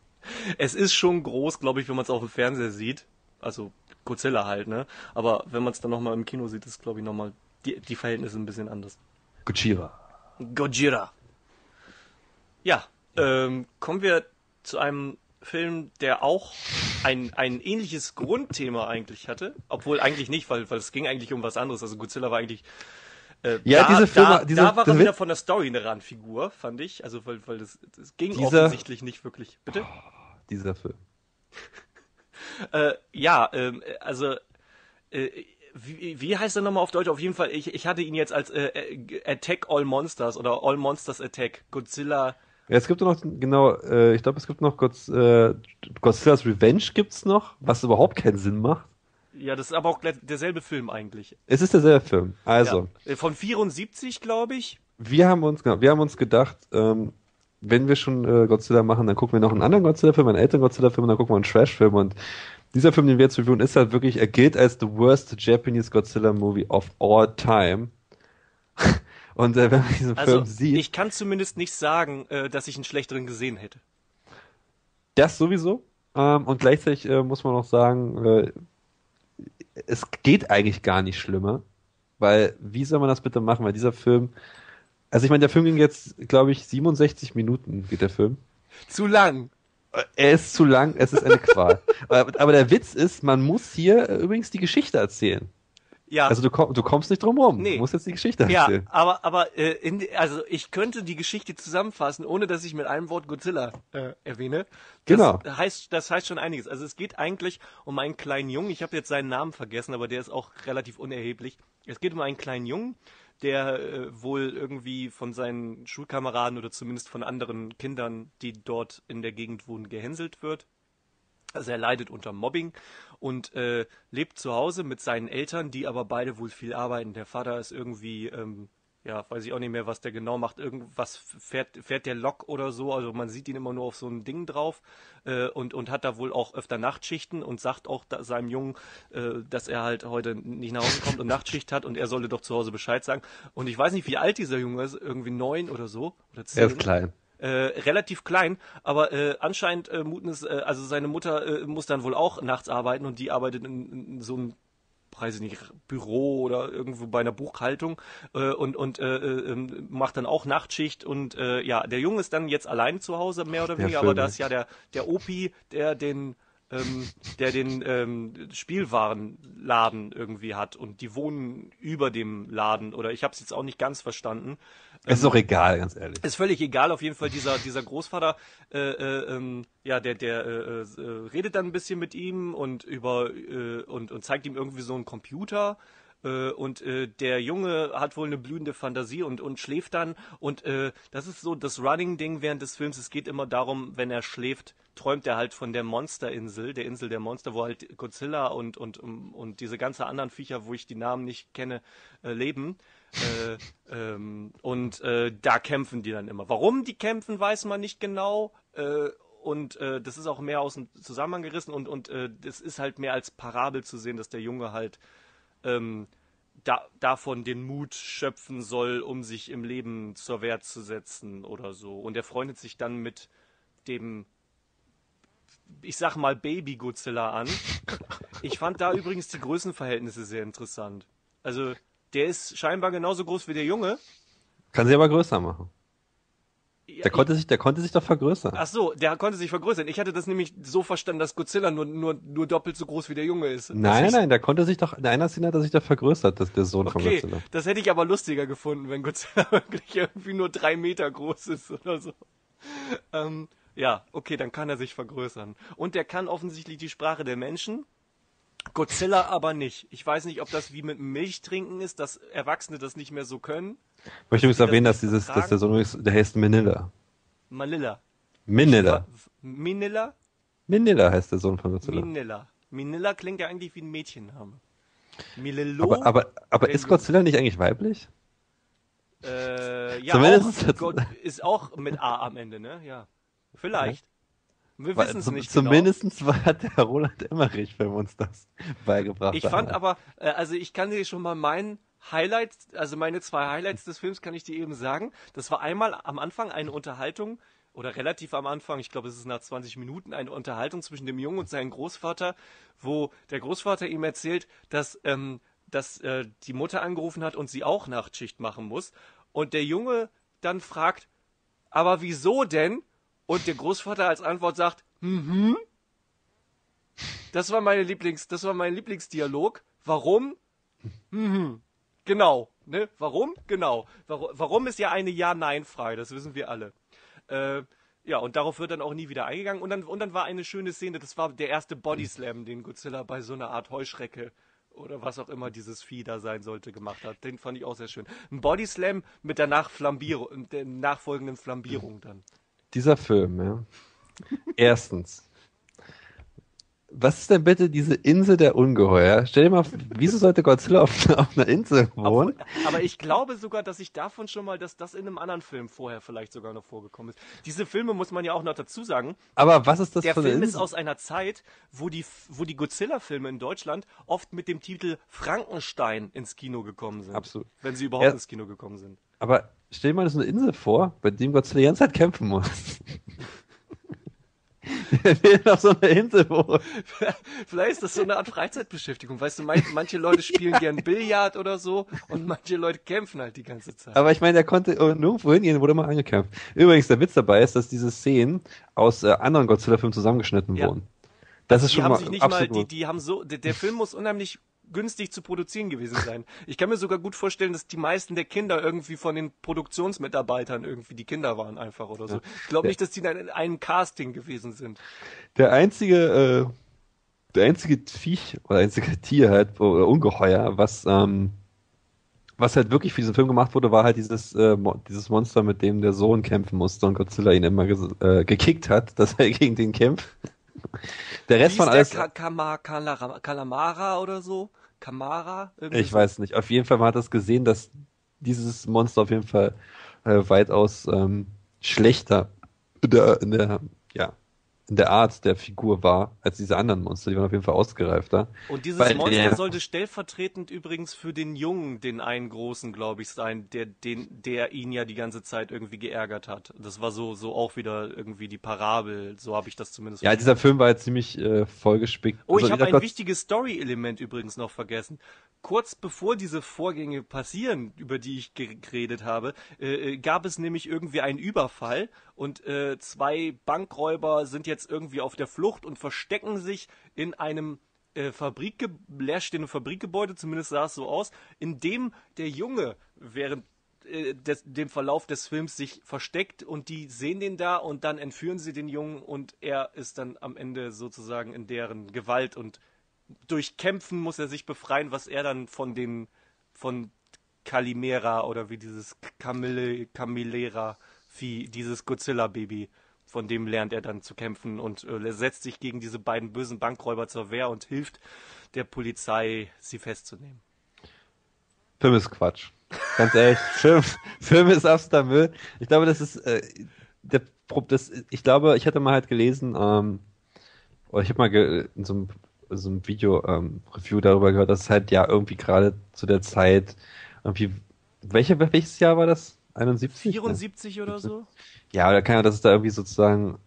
es ist schon groß, glaube ich, wenn man es auf dem Fernseher sieht. Also Godzilla halt, ne? Aber wenn man es dann nochmal im Kino sieht, ist glaube ich nochmal die, die Verhältnisse ein bisschen anders. Gojira. Gojira. Ja, ähm, kommen wir zu einem Film, der auch ein, ein ähnliches Grundthema eigentlich hatte, obwohl eigentlich nicht, weil, weil es ging eigentlich um was anderes. Also Godzilla war eigentlich äh, Ja, da, diese Filme- da, diese- da war er wieder von der Story eine Randfigur, fand ich. Also weil, weil das, das ging Dieser- offensichtlich nicht wirklich. Bitte? Dieser Film. Äh, ja, ähm, also äh, wie, wie heißt er nochmal auf Deutsch? Auf jeden Fall, ich, ich hatte ihn jetzt als äh, äh, Attack All Monsters oder All Monsters Attack. Godzilla. Ja, es gibt noch, genau, äh, ich glaube, es gibt noch Godz, äh, Godzilla's Revenge gibt's noch, was überhaupt keinen Sinn macht. Ja, das ist aber auch derselbe Film eigentlich. Es ist derselbe Film. Also, Ja. Äh, Von 74, glaube ich. wir haben uns, genau, wir haben uns gedacht, ähm, wenn wir schon äh, Godzilla machen, dann gucken wir noch einen anderen Godzilla-Film, einen älteren Godzilla-Film und dann gucken wir einen Trash-Film und dieser Film, den wir jetzt reviewen, ist halt wirklich, er gilt als the worst Japanese Godzilla Movie of all time. und äh, wenn man diesen Also Film sieht, ich kann zumindest nicht sagen, äh, dass ich einen schlechteren gesehen hätte. Das sowieso. Ähm, und gleichzeitig äh, muss man noch sagen, äh, es geht eigentlich gar nicht schlimmer. Weil, wie soll man das bitte machen? Weil dieser Film, also ich meine, der Film ging jetzt, glaube ich, 67 Minuten geht der Film. Zu lang. Äh, Er ist zu lang, es ist eine Qual. aber, aber der Witz ist, man muss hier übrigens die Geschichte erzählen. Ja. Also du, komm, du kommst nicht drum rum. Nee. Du musst jetzt die Geschichte ja, erzählen. aber aber äh, in, also ich könnte die Geschichte zusammenfassen, ohne dass ich mit einem Wort Godzilla äh, erwähne. Das Genau. heißt, das heißt schon einiges. Also es geht eigentlich um einen kleinen Jungen. Ich habe jetzt seinen Namen vergessen, aber der ist auch relativ unerheblich. Es geht um einen kleinen Jungen, der äh, wohl irgendwie von seinen Schulkameraden oder zumindest von anderen Kindern, die dort in der Gegend wohnen, gehänselt wird. Also er leidet unter Mobbing und äh, lebt zu Hause mit seinen Eltern, die aber beide wohl viel arbeiten. Der Vater ist irgendwie, ähm, ja, weiß ich auch nicht mehr, was der genau macht. Irgendwas fährt, fährt der Lok oder so. Also man sieht ihn immer nur auf so ein Ding drauf äh, und, und hat da wohl auch öfter Nachtschichten und sagt auch da, seinem Jungen, äh, dass er halt heute nicht nach Hause kommt und Nachtschicht hat und er solle doch zu Hause Bescheid sagen. Und ich weiß nicht, wie alt dieser Junge ist, irgendwie neun oder so. Oder zehn Er ist klein. Äh, relativ klein, aber äh, anscheinend äh, muten es, äh, also seine Mutter äh, muss dann wohl auch nachts arbeiten und die arbeitet in, in so einem weiß ich nicht, Büro oder irgendwo bei einer Buchhaltung äh, und, und äh, äh, ähm, macht dann auch Nachtschicht und äh, ja, der Junge ist dann jetzt allein zu Hause, mehr oder weniger, aber da ist ja der, der Opi, der den ähm, der den ähm, Spielwarenladen irgendwie hat und die wohnen über dem Laden oder ich habe es jetzt auch nicht ganz verstanden. Es ist doch egal, ganz ehrlich. Ist völlig egal, auf jeden Fall dieser, dieser Großvater, äh, äh, ähm, ja, der, der äh, äh, redet dann ein bisschen mit ihm und über äh, und, und zeigt ihm irgendwie so einen Computer. Äh, und der Junge hat wohl eine blühende Fantasie und, und schläft dann. Und das ist so das Running-Ding während des Films. Es geht immer darum, wenn er schläft, träumt er halt von der Monsterinsel, der Insel der Monster, wo halt Godzilla und, und, und diese ganzen anderen Viecher, wo ich die Namen nicht kenne, leben. Äh, ähm, und äh, da kämpfen die dann immer. Warum die kämpfen, weiß man nicht genau. Äh, und äh, das ist auch mehr aus dem Zusammenhang gerissen und und äh, das ist halt mehr als Parabel zu sehen, dass der Junge halt ähm, da, davon den Mut schöpfen soll, um sich im Leben zur Wehr zu setzen oder so. Und er freundet sich dann mit dem, ich sag mal, Baby Godzilla an. Ich fand da übrigens die Größenverhältnisse sehr interessant. Also, der ist scheinbar genauso groß wie der Junge. Kann sie aber größer machen. Ja, Der konnte sich, der konnte sich doch vergrößern. Ach so, der konnte sich vergrößern. Ich hatte das nämlich so verstanden, dass Godzilla nur, nur, nur doppelt so groß wie der Junge ist. Nein, Dass nein, ich- nein, der konnte sich doch, in einer Szene hat er sich doch vergrößert, das, der Sohn von Okay, Godzilla. das hätte ich aber lustiger gefunden, wenn Godzilla wirklich irgendwie nur drei Meter groß ist oder so. Ähm, ja, okay, dann kann er sich vergrößern. Und der kann offensichtlich die Sprache der Menschen. Godzilla aber nicht. Ich weiß nicht, ob das wie mit Milchtrinken ist, dass Erwachsene das nicht mehr so können. Ich möchte übrigens erwähnen, dass dieses, dass der Sohn der heißt Manila. Manila. Manila. Minilla? Manila heißt der Sohn von Godzilla. Minilla. Minilla klingt ja eigentlich wie ein Mädchenname. Milillo? Aber, aber, aber ist. Godzilla nicht eigentlich weiblich? Äh, ja, Zumindest- auch, ist auch mit A am Ende, ne? Ja. Vielleicht. Wir wissen es nicht genau. Zumindestens war der Roland Emmerich-Film uns das beigebracht. Ich fand aber, äh, also ich kann dir schon mal meinen Highlight, also meine zwei Highlights des Films kann ich dir eben sagen. Das war einmal am Anfang eine Unterhaltung, oder relativ am Anfang, ich glaube es ist nach 20 Minuten, eine Unterhaltung zwischen dem Jungen und seinem Großvater, wo der Großvater ihm erzählt, dass, ähm, dass äh, die Mutter angerufen hat und sie auch Nachtschicht machen muss. Und der Junge dann fragt, aber wieso denn? Und der Großvater als Antwort sagt, mhm. Das war meine Lieblings, das war mein Lieblingsdialog. Warum? Mhm. Genau. Ne? Warum? Genau. Warum, warum ist ja eine Ja-Nein-Frage, das wissen wir alle. Äh, ja, und darauf wird dann auch nie wieder eingegangen. Und dann, und dann war eine schöne Szene, das war der erste Bodyslam, den Godzilla bei so einer Art Heuschrecke oder was auch immer dieses Vieh da sein sollte, gemacht hat. Den fand ich auch sehr schön. Ein Bodyslam mit der, Nachflambierung, der nachfolgenden Flambierung dann. Dieser Film, ja. Erstens. Was ist denn bitte diese Insel der Ungeheuer? Stell dir mal, wieso sollte Godzilla auf, auf einer Insel wohnen? Aber ich glaube sogar, dass ich davon schon mal, dass das in einem anderen Film vorher vielleicht sogar noch vorgekommen ist. Diese Filme muss man ja auch noch dazu sagen. Aber was ist das Der für eine Film ist Insel? aus einer Zeit, wo die, wo die Godzilla-Filme in Deutschland oft mit dem Titel Frankenstein ins Kino gekommen sind. Absolut. Wenn sie überhaupt Ja. ins Kino gekommen sind. Aber stell dir mal so eine Insel vor, bei dem Godzilla die ganze Zeit kämpfen muss. Der will auf so einer Insel wohnen. Vielleicht ist das so eine Art Freizeitbeschäftigung. Weißt du, manche Leute spielen gern Billard oder so und manche Leute kämpfen halt die ganze Zeit. Aber ich meine, der konnte nirgendwo hingehen, wurde immer angekämpft. Übrigens, der Witz dabei ist, dass diese Szenen aus äh, anderen Godzilla-Filmen zusammengeschnitten Ja. wurden. Das ist die schon mal nicht mal, absolut. die, die haben so, der, der Film muss unheimlich günstig zu produzieren gewesen sein. Ich kann mir sogar gut vorstellen, dass die meisten der Kinder irgendwie von den Produktionsmitarbeitern irgendwie die Kinder waren einfach oder so. Ich glaube nicht, dass die in einem Casting gewesen sind. Der einzige, äh, der einzige Viech oder einzige Tier halt, oder Ungeheuer, was, ähm, was halt wirklich für diesen Film gemacht wurde, war halt dieses, äh, Mo- dieses Monster, mit dem der Sohn kämpfen musste und Godzilla ihn immer äh, gekickt hat, dass er gegen den kämpft. Der Rest von alles, der Ka Kalamara oder so? Kamara? Ich weiß nicht. Auf jeden Fall man hat das gesehen, dass dieses Monster auf jeden Fall äh, weitaus ähm, schlechter in der, in der, ja, in der Art der Figur war als diese anderen Monster. Die waren auf jeden Fall ausgereifter. Und dieses Weil Monster der- sollte stellvertretend übrigens für den Jungen, den einen großen, glaube ich, sein, der, den, der ihn ja die ganze Zeit irgendwie geärgert hat. Das war so, so auch wieder irgendwie die Parabel. So habe ich das zumindest Ja, dieser Film war halt ziemlich äh, vollgespickt. Oh, ich Also, habe ein wichtiges Story-Element übrigens noch vergessen. Kurz bevor diese Vorgänge passieren, über die ich ge- geredet habe, äh, äh, gab es nämlich irgendwie einen Überfall und äh, zwei Bankräuber sind jetzt irgendwie auf der Flucht und verstecken sich in einem äh, Fabrikge leerstehenden Fabrikgebäude, zumindest sah es so aus, in dem der Junge während äh, des, dem Verlauf des Films sich versteckt und die sehen den da und dann entführen sie den Jungen und er ist dann am Ende sozusagen in deren Gewalt und durch Kämpfen muss er sich befreien, was er dann von den von Calimera oder wie dieses Camille, Camillera, wie dieses Godzilla-Baby. Von dem lernt er dann zu kämpfen und äh, setzt sich gegen diese beiden bösen Bankräuber zur Wehr und hilft der Polizei, sie festzunehmen. Film ist Quatsch. Ganz ehrlich, Film, Film ist absoluter Müll. Ich glaube, das ist äh, der das, ich glaube, ich hatte mal halt gelesen, ähm, oder ich habe mal in so einem, so einem Video ähm, darüber gehört, dass es halt ja irgendwie gerade zu der Zeit irgendwie welche, welches Jahr war das? 71? 74 ne? oder so? Ja, oder kann ja, dass es da irgendwie sozusagen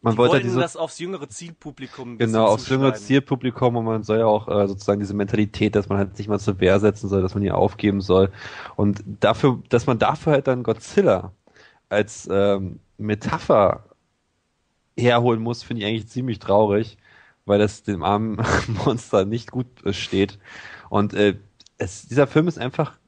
man die wollte wollten diese, das aufs jüngere Zielpublikum genau aufs jüngere Zielpublikum und man soll ja auch äh, sozusagen diese Mentalität, dass man halt sich mal zur Wehr setzen soll, dass man hier aufgeben soll und dafür, dass man dafür halt dann Godzilla als ähm, Metapher herholen muss, finde ich eigentlich ziemlich traurig, weil das dem armen Monster nicht gut steht und äh, es, dieser Film ist einfach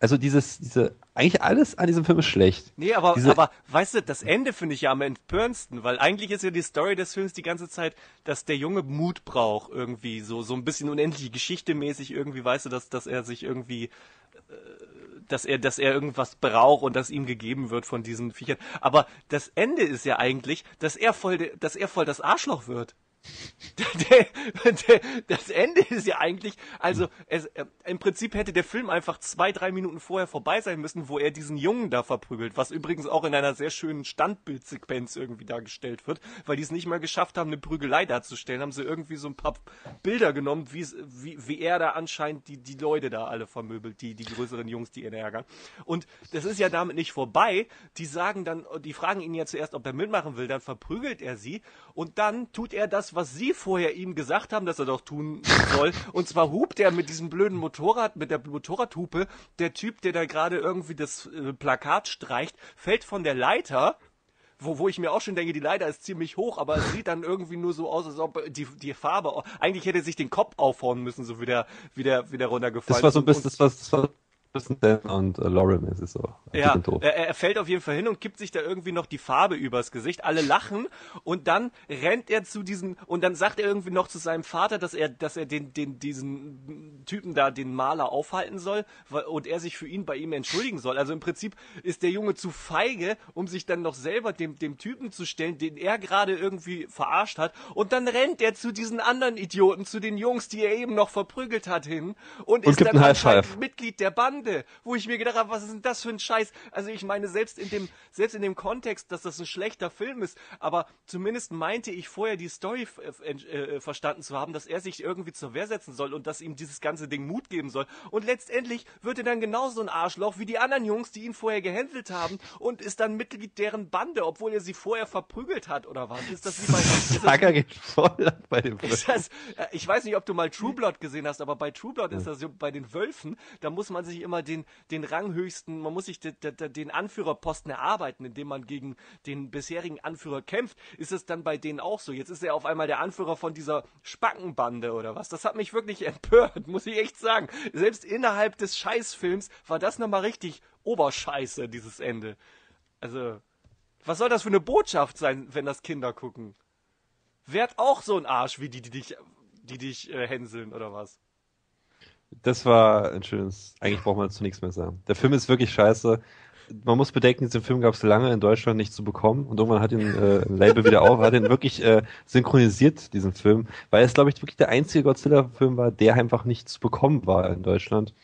also dieses, diese, eigentlich alles an diesem Film ist schlecht. Nee, aber, Diese, aber weißt du, das Ende finde ich ja am empörendsten, weil eigentlich ist ja die Story des Films die ganze Zeit, dass der Junge Mut braucht, irgendwie so, so ein bisschen unendliche Geschichte mäßig irgendwie, weißt du, dass, dass er sich irgendwie, äh, dass er, dass er irgendwas braucht und das ihm gegeben wird von diesen Viechern. Aber das Ende ist ja eigentlich, dass er voll, dass er voll das Arschloch wird. Das Ende ist ja eigentlich, also es, äh, im Prinzip hätte der Film einfach zwei, drei Minuten vorher vorbei sein müssen, wo er diesen Jungen da verprügelt, was übrigens auch in einer sehr schönen Standbildsequenz irgendwie dargestellt wird, weil die es nicht mal geschafft haben, eine Prügelei darzustellen, haben sie irgendwie so ein paar Bilder genommen, wie, wie er da anscheinend die, die Leute da alle vermöbelt, die, die größeren Jungs, die ihn ärgern. Und das ist ja damit nicht vorbei. Die sagen dann, die fragen ihn ja zuerst, ob er mitmachen will, dann verprügelt er sie und dann tut er das, was sie vorher ihm gesagt haben, dass er doch tun soll. Und zwar hupt er mit diesem blöden Motorrad, mit der Motorradhupe. Der Typ, der da gerade irgendwie das äh, Plakat streicht, fällt von der Leiter wo, wo ich mir auch schon denke, die Leiter ist ziemlich hoch, aber es sieht dann irgendwie nur so aus, als ob die, die Farbe, eigentlich hätte er sich den Kopf aufhauen müssen, so wie der, wie der, wie der runtergefallen ist. Das war so ein bisschen, das war, das war und äh, Lauren ist es so. Ja, er, er fällt auf jeden Fall hin und kippt sich da irgendwie noch die Farbe übers Gesicht. Alle lachen und dann rennt er zu diesen und dann sagt er irgendwie noch zu seinem Vater, dass er, dass er den, den, diesen Typen da, den Maler aufhalten soll und er sich für ihn bei ihm entschuldigen soll. Also im Prinzip ist der Junge zu feige, um sich dann noch selber dem, dem Typen zu stellen, den er gerade irgendwie verarscht hat. Und dann rennt er zu diesen anderen Idioten, zu den Jungs, die er eben noch verprügelt hat, hin und, und ist dann anscheinend Mitglied der Bande Bande, wo ich mir gedacht habe, was ist denn das für ein Scheiß? Also ich meine, selbst in dem, selbst in dem Kontext, dass das ein schlechter Film ist, aber zumindest meinte ich vorher die Story äh, äh, verstanden zu haben, dass er sich irgendwie zur Wehr setzen soll und dass ihm dieses ganze Ding Mut geben soll. Und letztendlich wird er dann genauso ein Arschloch wie die anderen Jungs, die ihn vorher gehänselt haben und ist dann Mitglied deren Bande, obwohl er sie vorher verprügelt hat oder was? Ist das wie bei, das, geht voll ab bei dem Film. Das, äh, ich weiß nicht, ob du mal True Blood gesehen hast, aber bei True Blood ist das so bei den Wölfen, da muss man sich immer immer den, den ranghöchsten, man muss sich de, de, de, den Anführerposten erarbeiten, indem man gegen den bisherigen Anführer kämpft. Ist es dann bei denen auch so? Jetzt ist er auf einmal der Anführer von dieser Spackenbande oder was? Das hat mich wirklich empört, muss ich echt sagen. Selbst innerhalb des Scheißfilms war das nochmal richtig Oberscheiße, dieses Ende. Also, was soll das für eine Botschaft sein, wenn das Kinder gucken? Werd auch so ein Arsch wie die, die dich, die dich äh, hänseln oder was? Das war ein schönes, eigentlich braucht man dazu nichts mehr sagen. Der Film ist wirklich scheiße. Man muss bedenken, diesen Film gab es lange in Deutschland nicht zu bekommen und irgendwann hat ihn äh, ein Label wieder auf, hat ihn wirklich äh, synchronisiert, diesen Film, weil es, glaube ich, wirklich der einzige Godzilla-Film war, der einfach nicht zu bekommen war in Deutschland.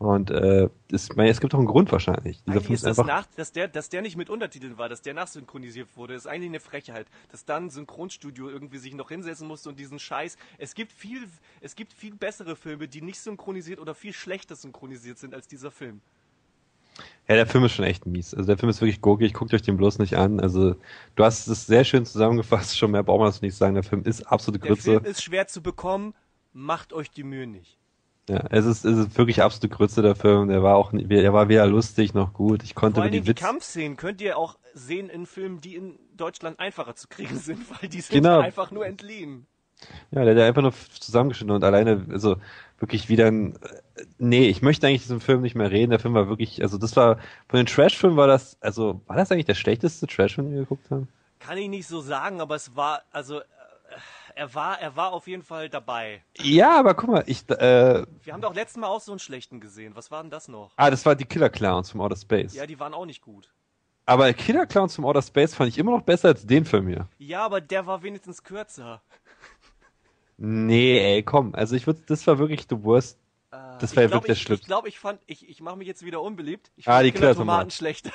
Und äh, es, meine, es gibt auch einen Grund wahrscheinlich. Dieser Film ist, einfach nach, dass der, dass der nicht mit Untertiteln war, dass der nachsynchronisiert wurde, ist eigentlich eine Frechheit. Dass dann ein Synchronstudio irgendwie sich noch hinsetzen musste und diesen Scheiß. Es gibt viel, es gibt viel bessere Filme, die nicht synchronisiert oder viel schlechter synchronisiert sind als dieser Film. Ja, der Film ist schon echt mies. Also der Film ist wirklich gurkig, guckt euch den bloß nicht an. Also du hast es sehr schön zusammengefasst, schon mehr braucht man das nicht sagen. Der Film ist absolute Grütze. Der Film ist schwer zu bekommen, macht euch die Mühe nicht. Ja, es ist, es ist wirklich absolute Grütze der Film. Der war auch, der war weder lustig noch gut. Ich konnte Vor allem die, die Kampfszenen könnt ihr auch sehen in Filmen, die in Deutschland einfacher zu kriegen sind, weil die sind genau. einfach nur entliehen. Ja, der hat einfach nur zusammengeschnitten und alleine, also wirklich wieder ein, nee, ich möchte eigentlich diesen Film nicht mehr reden. Der Film war wirklich, also das war, von den Trash-Filmen war das, also war das eigentlich der schlechteste Trash-Film, den wir geguckt haben? Kann ich nicht so sagen, aber es war, also er war, er war auf jeden Fall dabei. Ja, aber guck mal, ich, äh, Wir haben doch letztes Mal auch so einen schlechten gesehen. Was war denn das noch? ah, das war die Killer Clowns vom Outer Space. Ja, die waren auch nicht gut. Aber Killer Clowns vom Outer Space fand ich immer noch besser als den Film hier. Ja, aber der war wenigstens kürzer. Nee, ey, komm, also ich würde, das war wirklich the worst. Das war ja wirklich ich, schlimm. Ich glaube, ich fand, ich, ich mache mich jetzt wieder unbeliebt. Ich Ah, fand die Killer-Tomaten Killer-Tomaten. schlechter.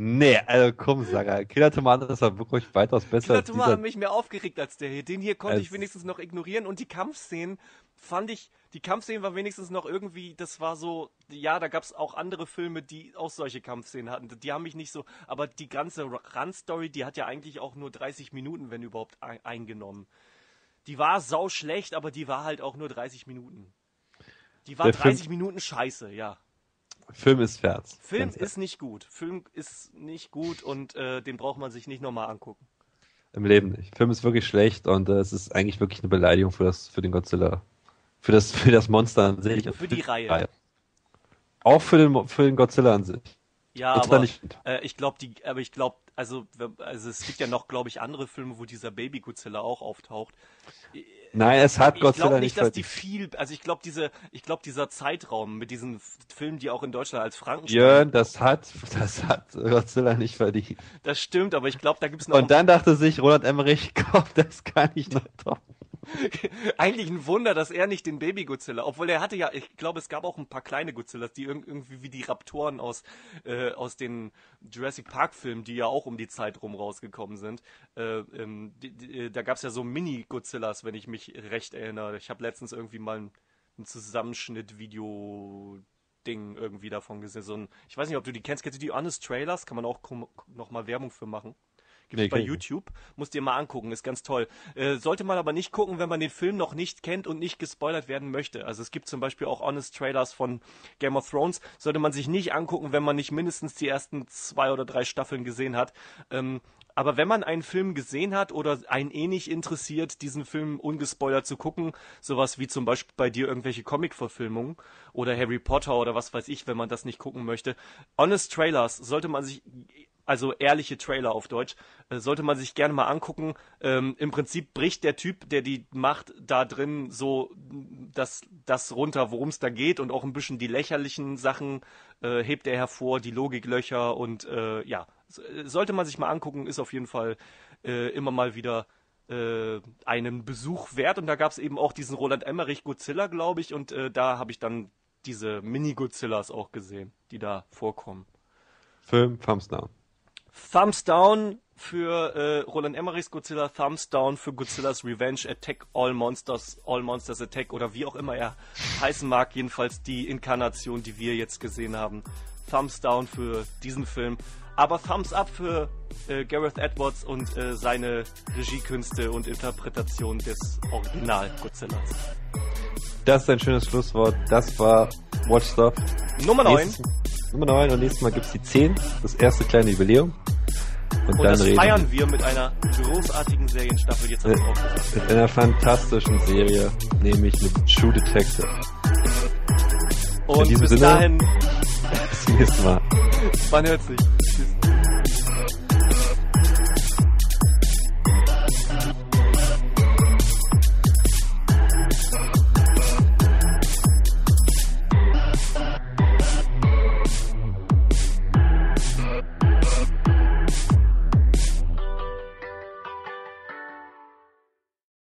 Nee, also komm, Saga. Killer Tomate ist war wirklich weitaus besser als Killer-Tomaten haben dieser. mich mehr aufgeregt als der hier. Den hier konnte ich wenigstens noch ignorieren und die Kampfszenen fand ich, die Kampfszenen war wenigstens noch irgendwie, das war so, ja, da gab's auch andere Filme, die auch solche Kampfszenen hatten. Die haben mich nicht so, aber die ganze Run-Story, die hat ja eigentlich auch nur 30 Minuten, wenn überhaupt, ein, eingenommen. Die war sau schlecht, aber die war halt auch nur 30 Minuten. Die war Der Film- 30 Minuten scheiße, ja. Film ist fertig. Film ist nicht gut. Film ist nicht gut und äh, den braucht man sich nicht nochmal angucken. Im Leben nicht. Film ist wirklich schlecht und äh, es ist eigentlich wirklich eine Beleidigung für das, für den Godzilla. Für das, für das Monster an sich. und Für die Reihe. Auch für den, für den Godzilla an sich. Ja, war aber nicht- äh, ich glaube, die, aber ich glaube, also, also es gibt ja noch, glaube ich, andere Filme, wo dieser Baby Godzilla auch auftaucht. Nein, es hat Ich Godzilla glaube nicht nicht, dass die verdient. viel, also ich glaube diese, ich glaube dieser Zeitraum mit diesen Filmen, die auch in Deutschland als Frankenstein, Jörn, das hat, das hat Godzilla nicht verdient. das stimmt, aber ich glaube, da gibt es noch Und dann dachte sich Roland Emmerich, komm, das kann ich noch toppen. eigentlich ein Wunder, dass er nicht den Baby Godzilla, obwohl er hatte ja, ich glaube, es gab auch ein paar kleine Godzillas, die irg- irgendwie wie die Raptoren aus äh, aus den Jurassic Park Filmen, die ja auch um die Zeit rum rausgekommen sind. Äh, ähm, die, die, äh, da gab's ja so Mini Godzillas, wenn ich mich recht erinnere. Ich habe letztens irgendwie mal ein, ein Zusammenschnitt Video Ding irgendwie davon gesehen. So ein, ich weiß nicht, ob du die kennst. Kennst du die Honest Trailers? Kann man auch kom- noch mal Werbung für machen. Gibt's Nee, bei YouTube. Musst dir mal angucken, ist ganz toll. Äh, sollte man aber nicht gucken, wenn man den Film noch nicht kennt und nicht gespoilert werden möchte. Also es gibt zum Beispiel auch Honest Trailers von Game of Thrones. Sollte man sich nicht angucken, wenn man nicht mindestens die ersten zwei oder drei Staffeln gesehen hat. Ähm, aber wenn man einen Film gesehen hat oder einen eh nicht interessiert, diesen Film ungespoilert zu gucken, sowas wie zum Beispiel bei dir irgendwelche Comic-Verfilmungen oder Harry Potter oder was weiß ich, wenn man das nicht gucken möchte. Honest Trailers sollte man sich, also ehrliche Trailer auf Deutsch, äh, sollte man sich gerne mal angucken. Ähm, Im Prinzip bricht der Typ, der die macht, da drin so das, das runter, worum es da geht und auch ein bisschen die lächerlichen Sachen äh, hebt er hervor, die Logiklöcher und äh, ja, äh, sollte man sich mal angucken, ist auf jeden Fall äh, immer mal wieder äh, einen Besuch wert. Und da gab es eben auch diesen Roland Emmerich Godzilla, glaube ich, und da habe ich dann diese Mini-Godzillas auch gesehen, die da vorkommen. Film, Thumbs down. Thumbs down für äh, Roland Emmerichs Godzilla, Thumbs down für Godzilla's Revenge, Attack All Monsters, All Monsters Attack oder wie auch immer er heißen mag, jedenfalls die Inkarnation, die wir jetzt gesehen haben. Thumbs down für diesen Film, aber Thumbs up für äh, Gareth Edwards und äh, seine Regiekünste und Interpretation des Original Godzillas. Das ist ein schönes Schlusswort. Das war Watch Stuff. Nummer 9 Nächstes- Nummer 9 und nächstes Mal gibt's die 10, das erste kleine Jubiläum. Und, und dann das reden feiern wir mit einer großartigen Serienstaffel. Jetzt habe ich Ja. auch mit einer fantastischen Serie, nämlich mit True Detective. Und diesem bis Sinne- dahin, Bis zum nächsten Mal. man hört sich.